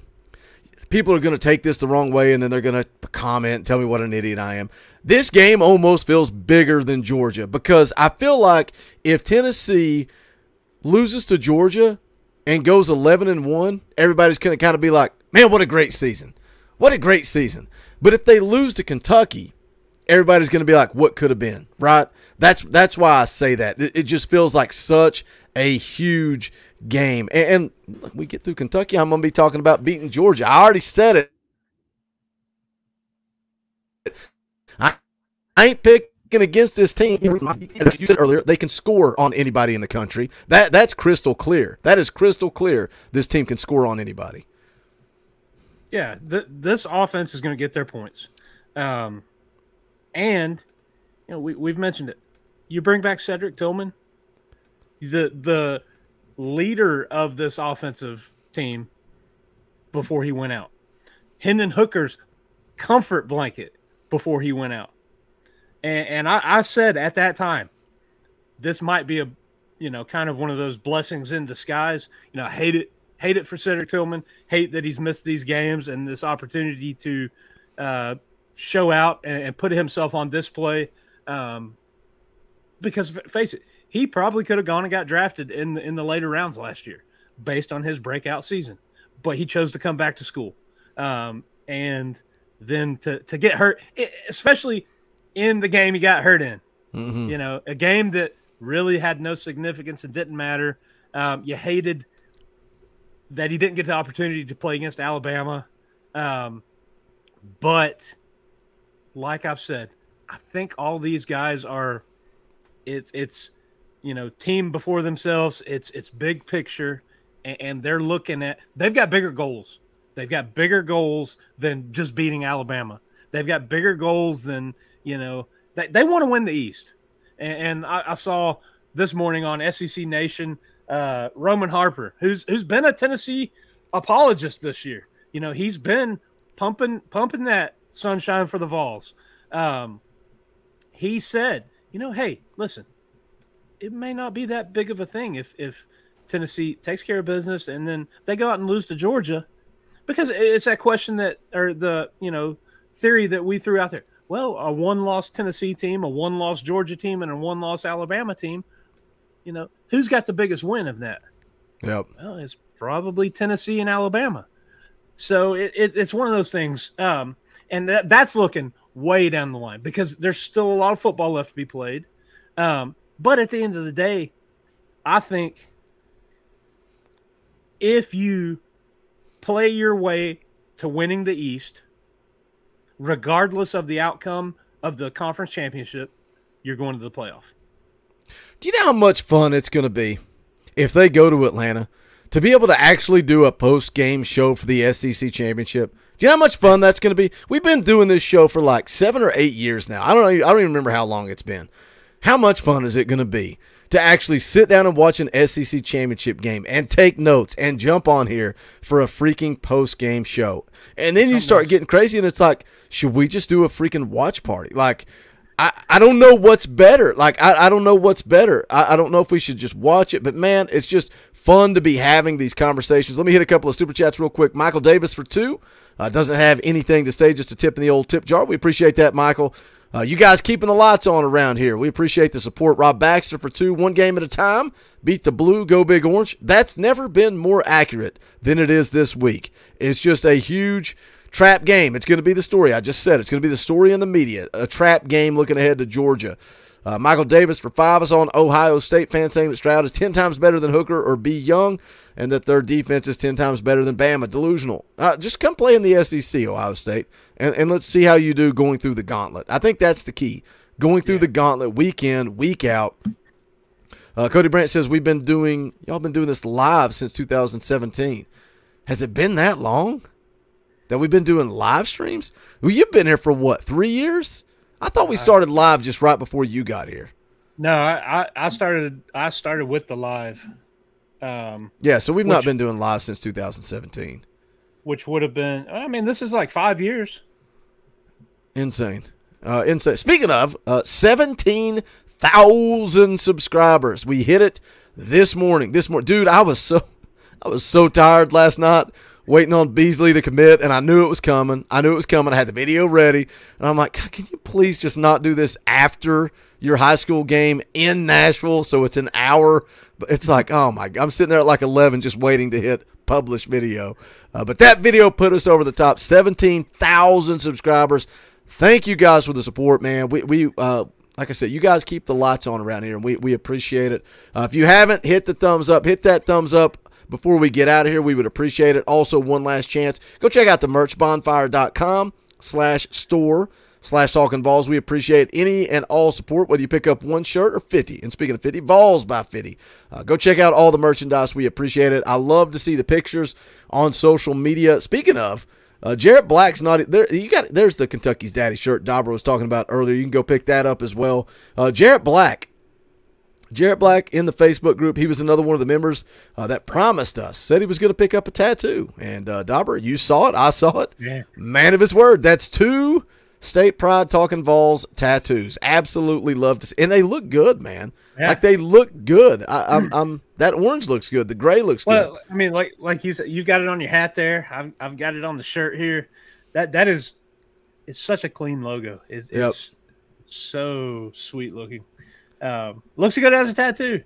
people are going to take this the wrong way, and then they're going to comment, tell me what an idiot I am. This game almost feels bigger than Georgia because I feel like if Tennessee loses to Georgia and goes 11 and 1, everybody's going to kind of be like, "Man, what a great season. What a great season." But if they lose to Kentucky, everybody's going to be like, "What could have been?" Right? That's that's why I say that. It, it just feels like such a huge game. And, and we get through Kentucky, I'm going to be talking about beating Georgia. I already said it. I, I ain't picking against this team. As you said earlier, they can score on anybody in the country. That that's crystal clear. That is crystal clear. This team can score on anybody. Yeah, th- this offense is going to get their points, um, and you know we we've mentioned it. You bring back Cedric Tillman, the the leader of this offensive team before he went out. Hendon Hooker's comfort blanket before he went out. And, and I, I, said at that time, this might be a, you know, kind of one of those blessings in disguise. You know, hate it, hate it for Cedric Tillman, hate that he's missed these games and this opportunity to uh, show out and, and, put himself on display. Um, because face it, he probably could have gone and got drafted in the, in the later rounds last year based on his breakout season, but he chose to come back to school. Um, and then to, to get hurt, especially in the game he got hurt in, mm-hmm. you know, a game that really had no significance and didn't matter. Um, you hated that he didn't get the opportunity to play against Alabama. Um, but like I've said, I think all these guys are it's it's you know team before themselves. It's it's big picture, and, and they're looking at they've got bigger goals. They've got bigger goals than just beating Alabama. They've got bigger goals than you know they, they want to win the East. And, and I, I, saw this morning on SEC Nation, uh, Roman Harper, who's who's been a Tennessee apologist this year. You know, he's been pumping pumping that sunshine for the Vols. Um, he said, you know, hey, listen, it may not be that big of a thing if if Tennessee takes care of business and then they go out and lose to Georgia, because it's that question that or the you know theory that we threw out there. Well, a one-loss Tennessee team, a one-loss Georgia team, and a one-loss Alabama team. You know, who's got the biggest win of that? Yep. Well, it's probably Tennessee and Alabama. So it, it, it's one of those things, um, and that, that's looking way down the line because there's still a lot of football left to be played. Um, but at the end of the day, I think if you play your way to winning the East, regardless of the outcome of the conference championship, you're going to the playoff. Do you know how much fun it's going to be if they go to Atlanta to be able to actually do a post game show for the SEC championship? Do you know how much fun that's going to be? We've been doing this show for like seven or eight years now. I don't know. I don't even remember how long it's been. How much fun is it going to be to actually sit down and watch an SEC championship game and take notes and jump on here for a freaking post game show? And then you start getting crazy, and it's like, should we just do a freaking watch party? Like, I, I don't know what's better. Like, I, I don't know what's better. I, I don't know if we should just watch it, but man, it's just fun to be having these conversations. Let me hit a couple of super chats real quick. Michael Davis for two. Uh, doesn't have anything to say, just a tip in the old tip jar. We appreciate that, Michael. Uh, you guys keeping the lights on around here. We appreciate the support. Rob Baxter for two, one game at a time. Beat the blue, go big orange. That's never been more accurate than it is this week. It's just a huge trap game. It's going to be the story. I just said it's going to be the story in the media. A trap game looking ahead to Georgia. Uh, Michael Davis for five is on Ohio State fans saying that Stroud is 10 times better than Hooker or B. Young and that their defense is 10 times better than Bama. Delusional. Uh, just come play in the SEC, Ohio State, and, and let's see how you do going through the gauntlet. I think that's the key. Going through yeah. the gauntlet week in, week out. Uh, Cody Brandt says, We've been doing, y'all been doing this live since 2017. Has it been that long that we've been doing live streams? Well, you've been here for what, three years? I thought we started live just right before you got here. No, I, I started I started with the live. Um, yeah, so we've which, not been doing live since 2017. Which would have been I mean, this is like five years. Insane. Uh, insane. Speaking of, uh, 17,000 subscribers. We hit it this morning. This morning. Dude, I was so I was so tired last night waiting on Beasley to commit, and I knew it was coming. I knew it was coming. I had the video ready, and I'm like, can you please just not do this after your high school game in Nashville? So it's an hour. But it's like, oh my! I'm sitting there at like 11, just waiting to hit publish video. Uh, but that video put us over the top. 17,000 subscribers. Thank you guys for the support, man. We we. Uh, like I said, you guys keep the lights on around here, and we, we appreciate it. Uh, if you haven't, hit the thumbs up. Hit that thumbs up before we get out of here. We would appreciate it. Also, one last chance. Go check out the merch, bonfire.com slash store slash Talkin' VAWLS. We appreciate any and all support, whether you pick up one shirt or 50. And speaking of 50, Vols by 50. Uh, go check out all the merchandise. We appreciate it. I love to see the pictures on social media. Speaking of, uh, Jarrett Black's not there. You got there's the Kentucky's Daddy shirt Dobber was talking about earlier. You can go pick that up as well. Uh, Jarrett Black Jarrett Black in the Facebook group, he was another one of the members uh, that promised us, said he was going to pick up a tattoo. And uh, Dobber, you saw it, I saw it. Yeah. Man of his word. That's two State Pride Talkin' VAWLS tattoos. Absolutely love to see, and they look good, man. Yeah. Like they look good. I, am I'm, I'm that orange looks good. The gray looks good. well, good. I mean, like like you said, you've got it on your hat there. I've I've got it on the shirt here. That that is, it's such a clean logo. It's, it's so sweet looking. Um, looks good as a tattoo.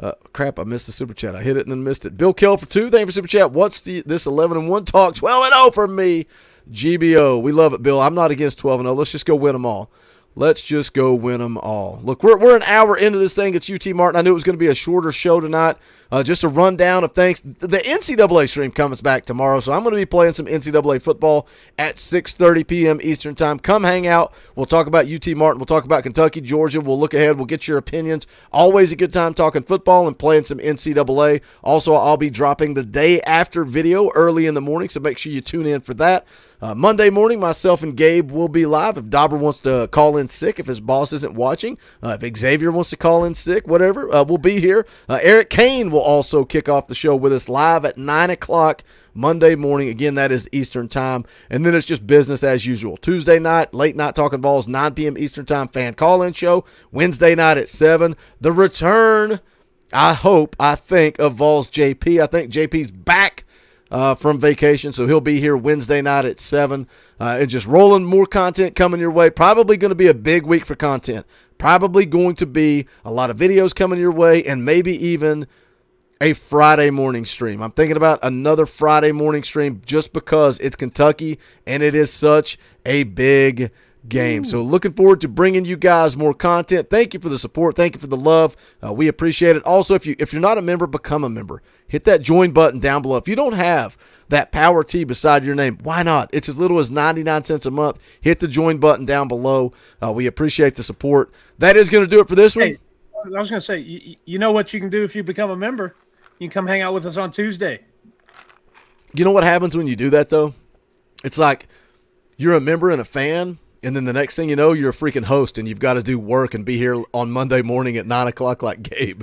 Uh, crap, I missed the super chat. I hit it and then missed it. Bill Kell for two. Thank you for super chat. What's the this 11 and 1 talk? 12 and 0 for me. GBO. We love it, Bill. I'm not against 12 and 0. Let's just go win them all. Let's just go win them all. Look, we're, we're an hour into this thing. It's UT Martin. I knew it was going to be a shorter show tonight. Uh, just a rundown of things. The NCAA stream comes back tomorrow, so I'm going to be playing some NCAA football at 6:30 p.m. Eastern Time. Come hang out. We'll talk about UT Martin. We'll talk about Kentucky, Georgia. We'll look ahead. We'll get your opinions. Always a good time talking football and playing some NCAA. Also, I'll be dropping the day after video early in the morning, so make sure you tune in for that. Uh, Monday morning, myself and Gabe will be live. If Dobber wants to call in sick, if his boss isn't watching, uh, if Xavier wants to call in sick, whatever, uh, we'll be here. Uh, Eric Kane will also kick off the show with us live at 9 o'clock Monday morning. Again, that is Eastern time. And then it's just business as usual. Tuesday night, late night Talkin' VAWLS, 9 p.m. Eastern time fan call in show. Wednesday night at 7. The return, I hope, I think, of Vols JP. I think JP's back uh, from vacation, so he'll be here Wednesday night at 7. Uh, and just rolling more content coming your way. Probably going to be a big week for content. Probably going to be a lot of videos coming your way, and maybe even a Friday morning stream. I'm thinking about another Friday morning stream just because it's Kentucky and it is such a big game. So looking forward to bringing you guys more content. Thank you for the support. Thank you for the love. Uh, we appreciate it. Also, if you if you're not a member, become a member. Hit that join button down below. If you don't have that power T beside your name, why not? It's as little as 99 cents a month. Hit the join button down below. Uh, we appreciate the support. That is going to do it for this one. Hey, I was going to say, you, you know what you can do if you become a member? You can come hang out with us on Tuesday. You know what happens when you do that though? It's like you're a member and a fan, and then the next thing you know, you're a freaking host, and you've got to do work and be here on Monday morning at nine o'clock, like Gabe.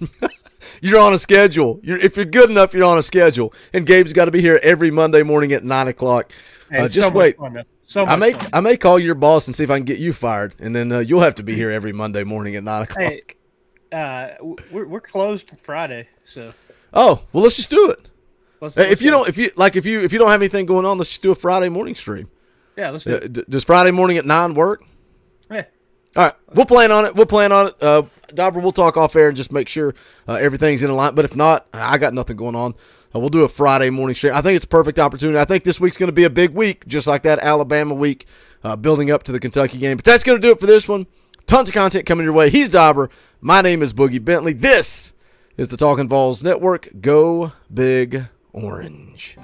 (laughs) you're on a schedule. You're, if you're good enough, you're on a schedule. And Gabe's got to be here every Monday morning at nine o'clock. Hey, uh, just so wait. So I may fun. I may call your boss and see if I can get you fired, and then uh, you'll have to be here every Monday morning at nine o'clock. Hey, uh, we're, we're closed Friday, so Oh well, let's just do it. let's, Hey, let's if you don't, if you like, if you if you don't have anything going on, let's just do a Friday morning stream. Yeah, let's do Uh, it. does Friday morning at nine work? Yeah. All right, we'll plan on it. We'll plan on it. Uh, Dobber, we'll talk off air and just make sure uh, everything's in line. But if not, I got nothing going on. Uh, we'll do a Friday morning stream. I think it's a perfect opportunity. I think this week's going to be a big week, just like that Alabama week, uh, building up to the Kentucky game. But that's going to do it for this one. Tons of content coming your way. He's Dobber. My name is Boogie Bentley. This is the Talkin' VAWLS Network. Go Big Orange.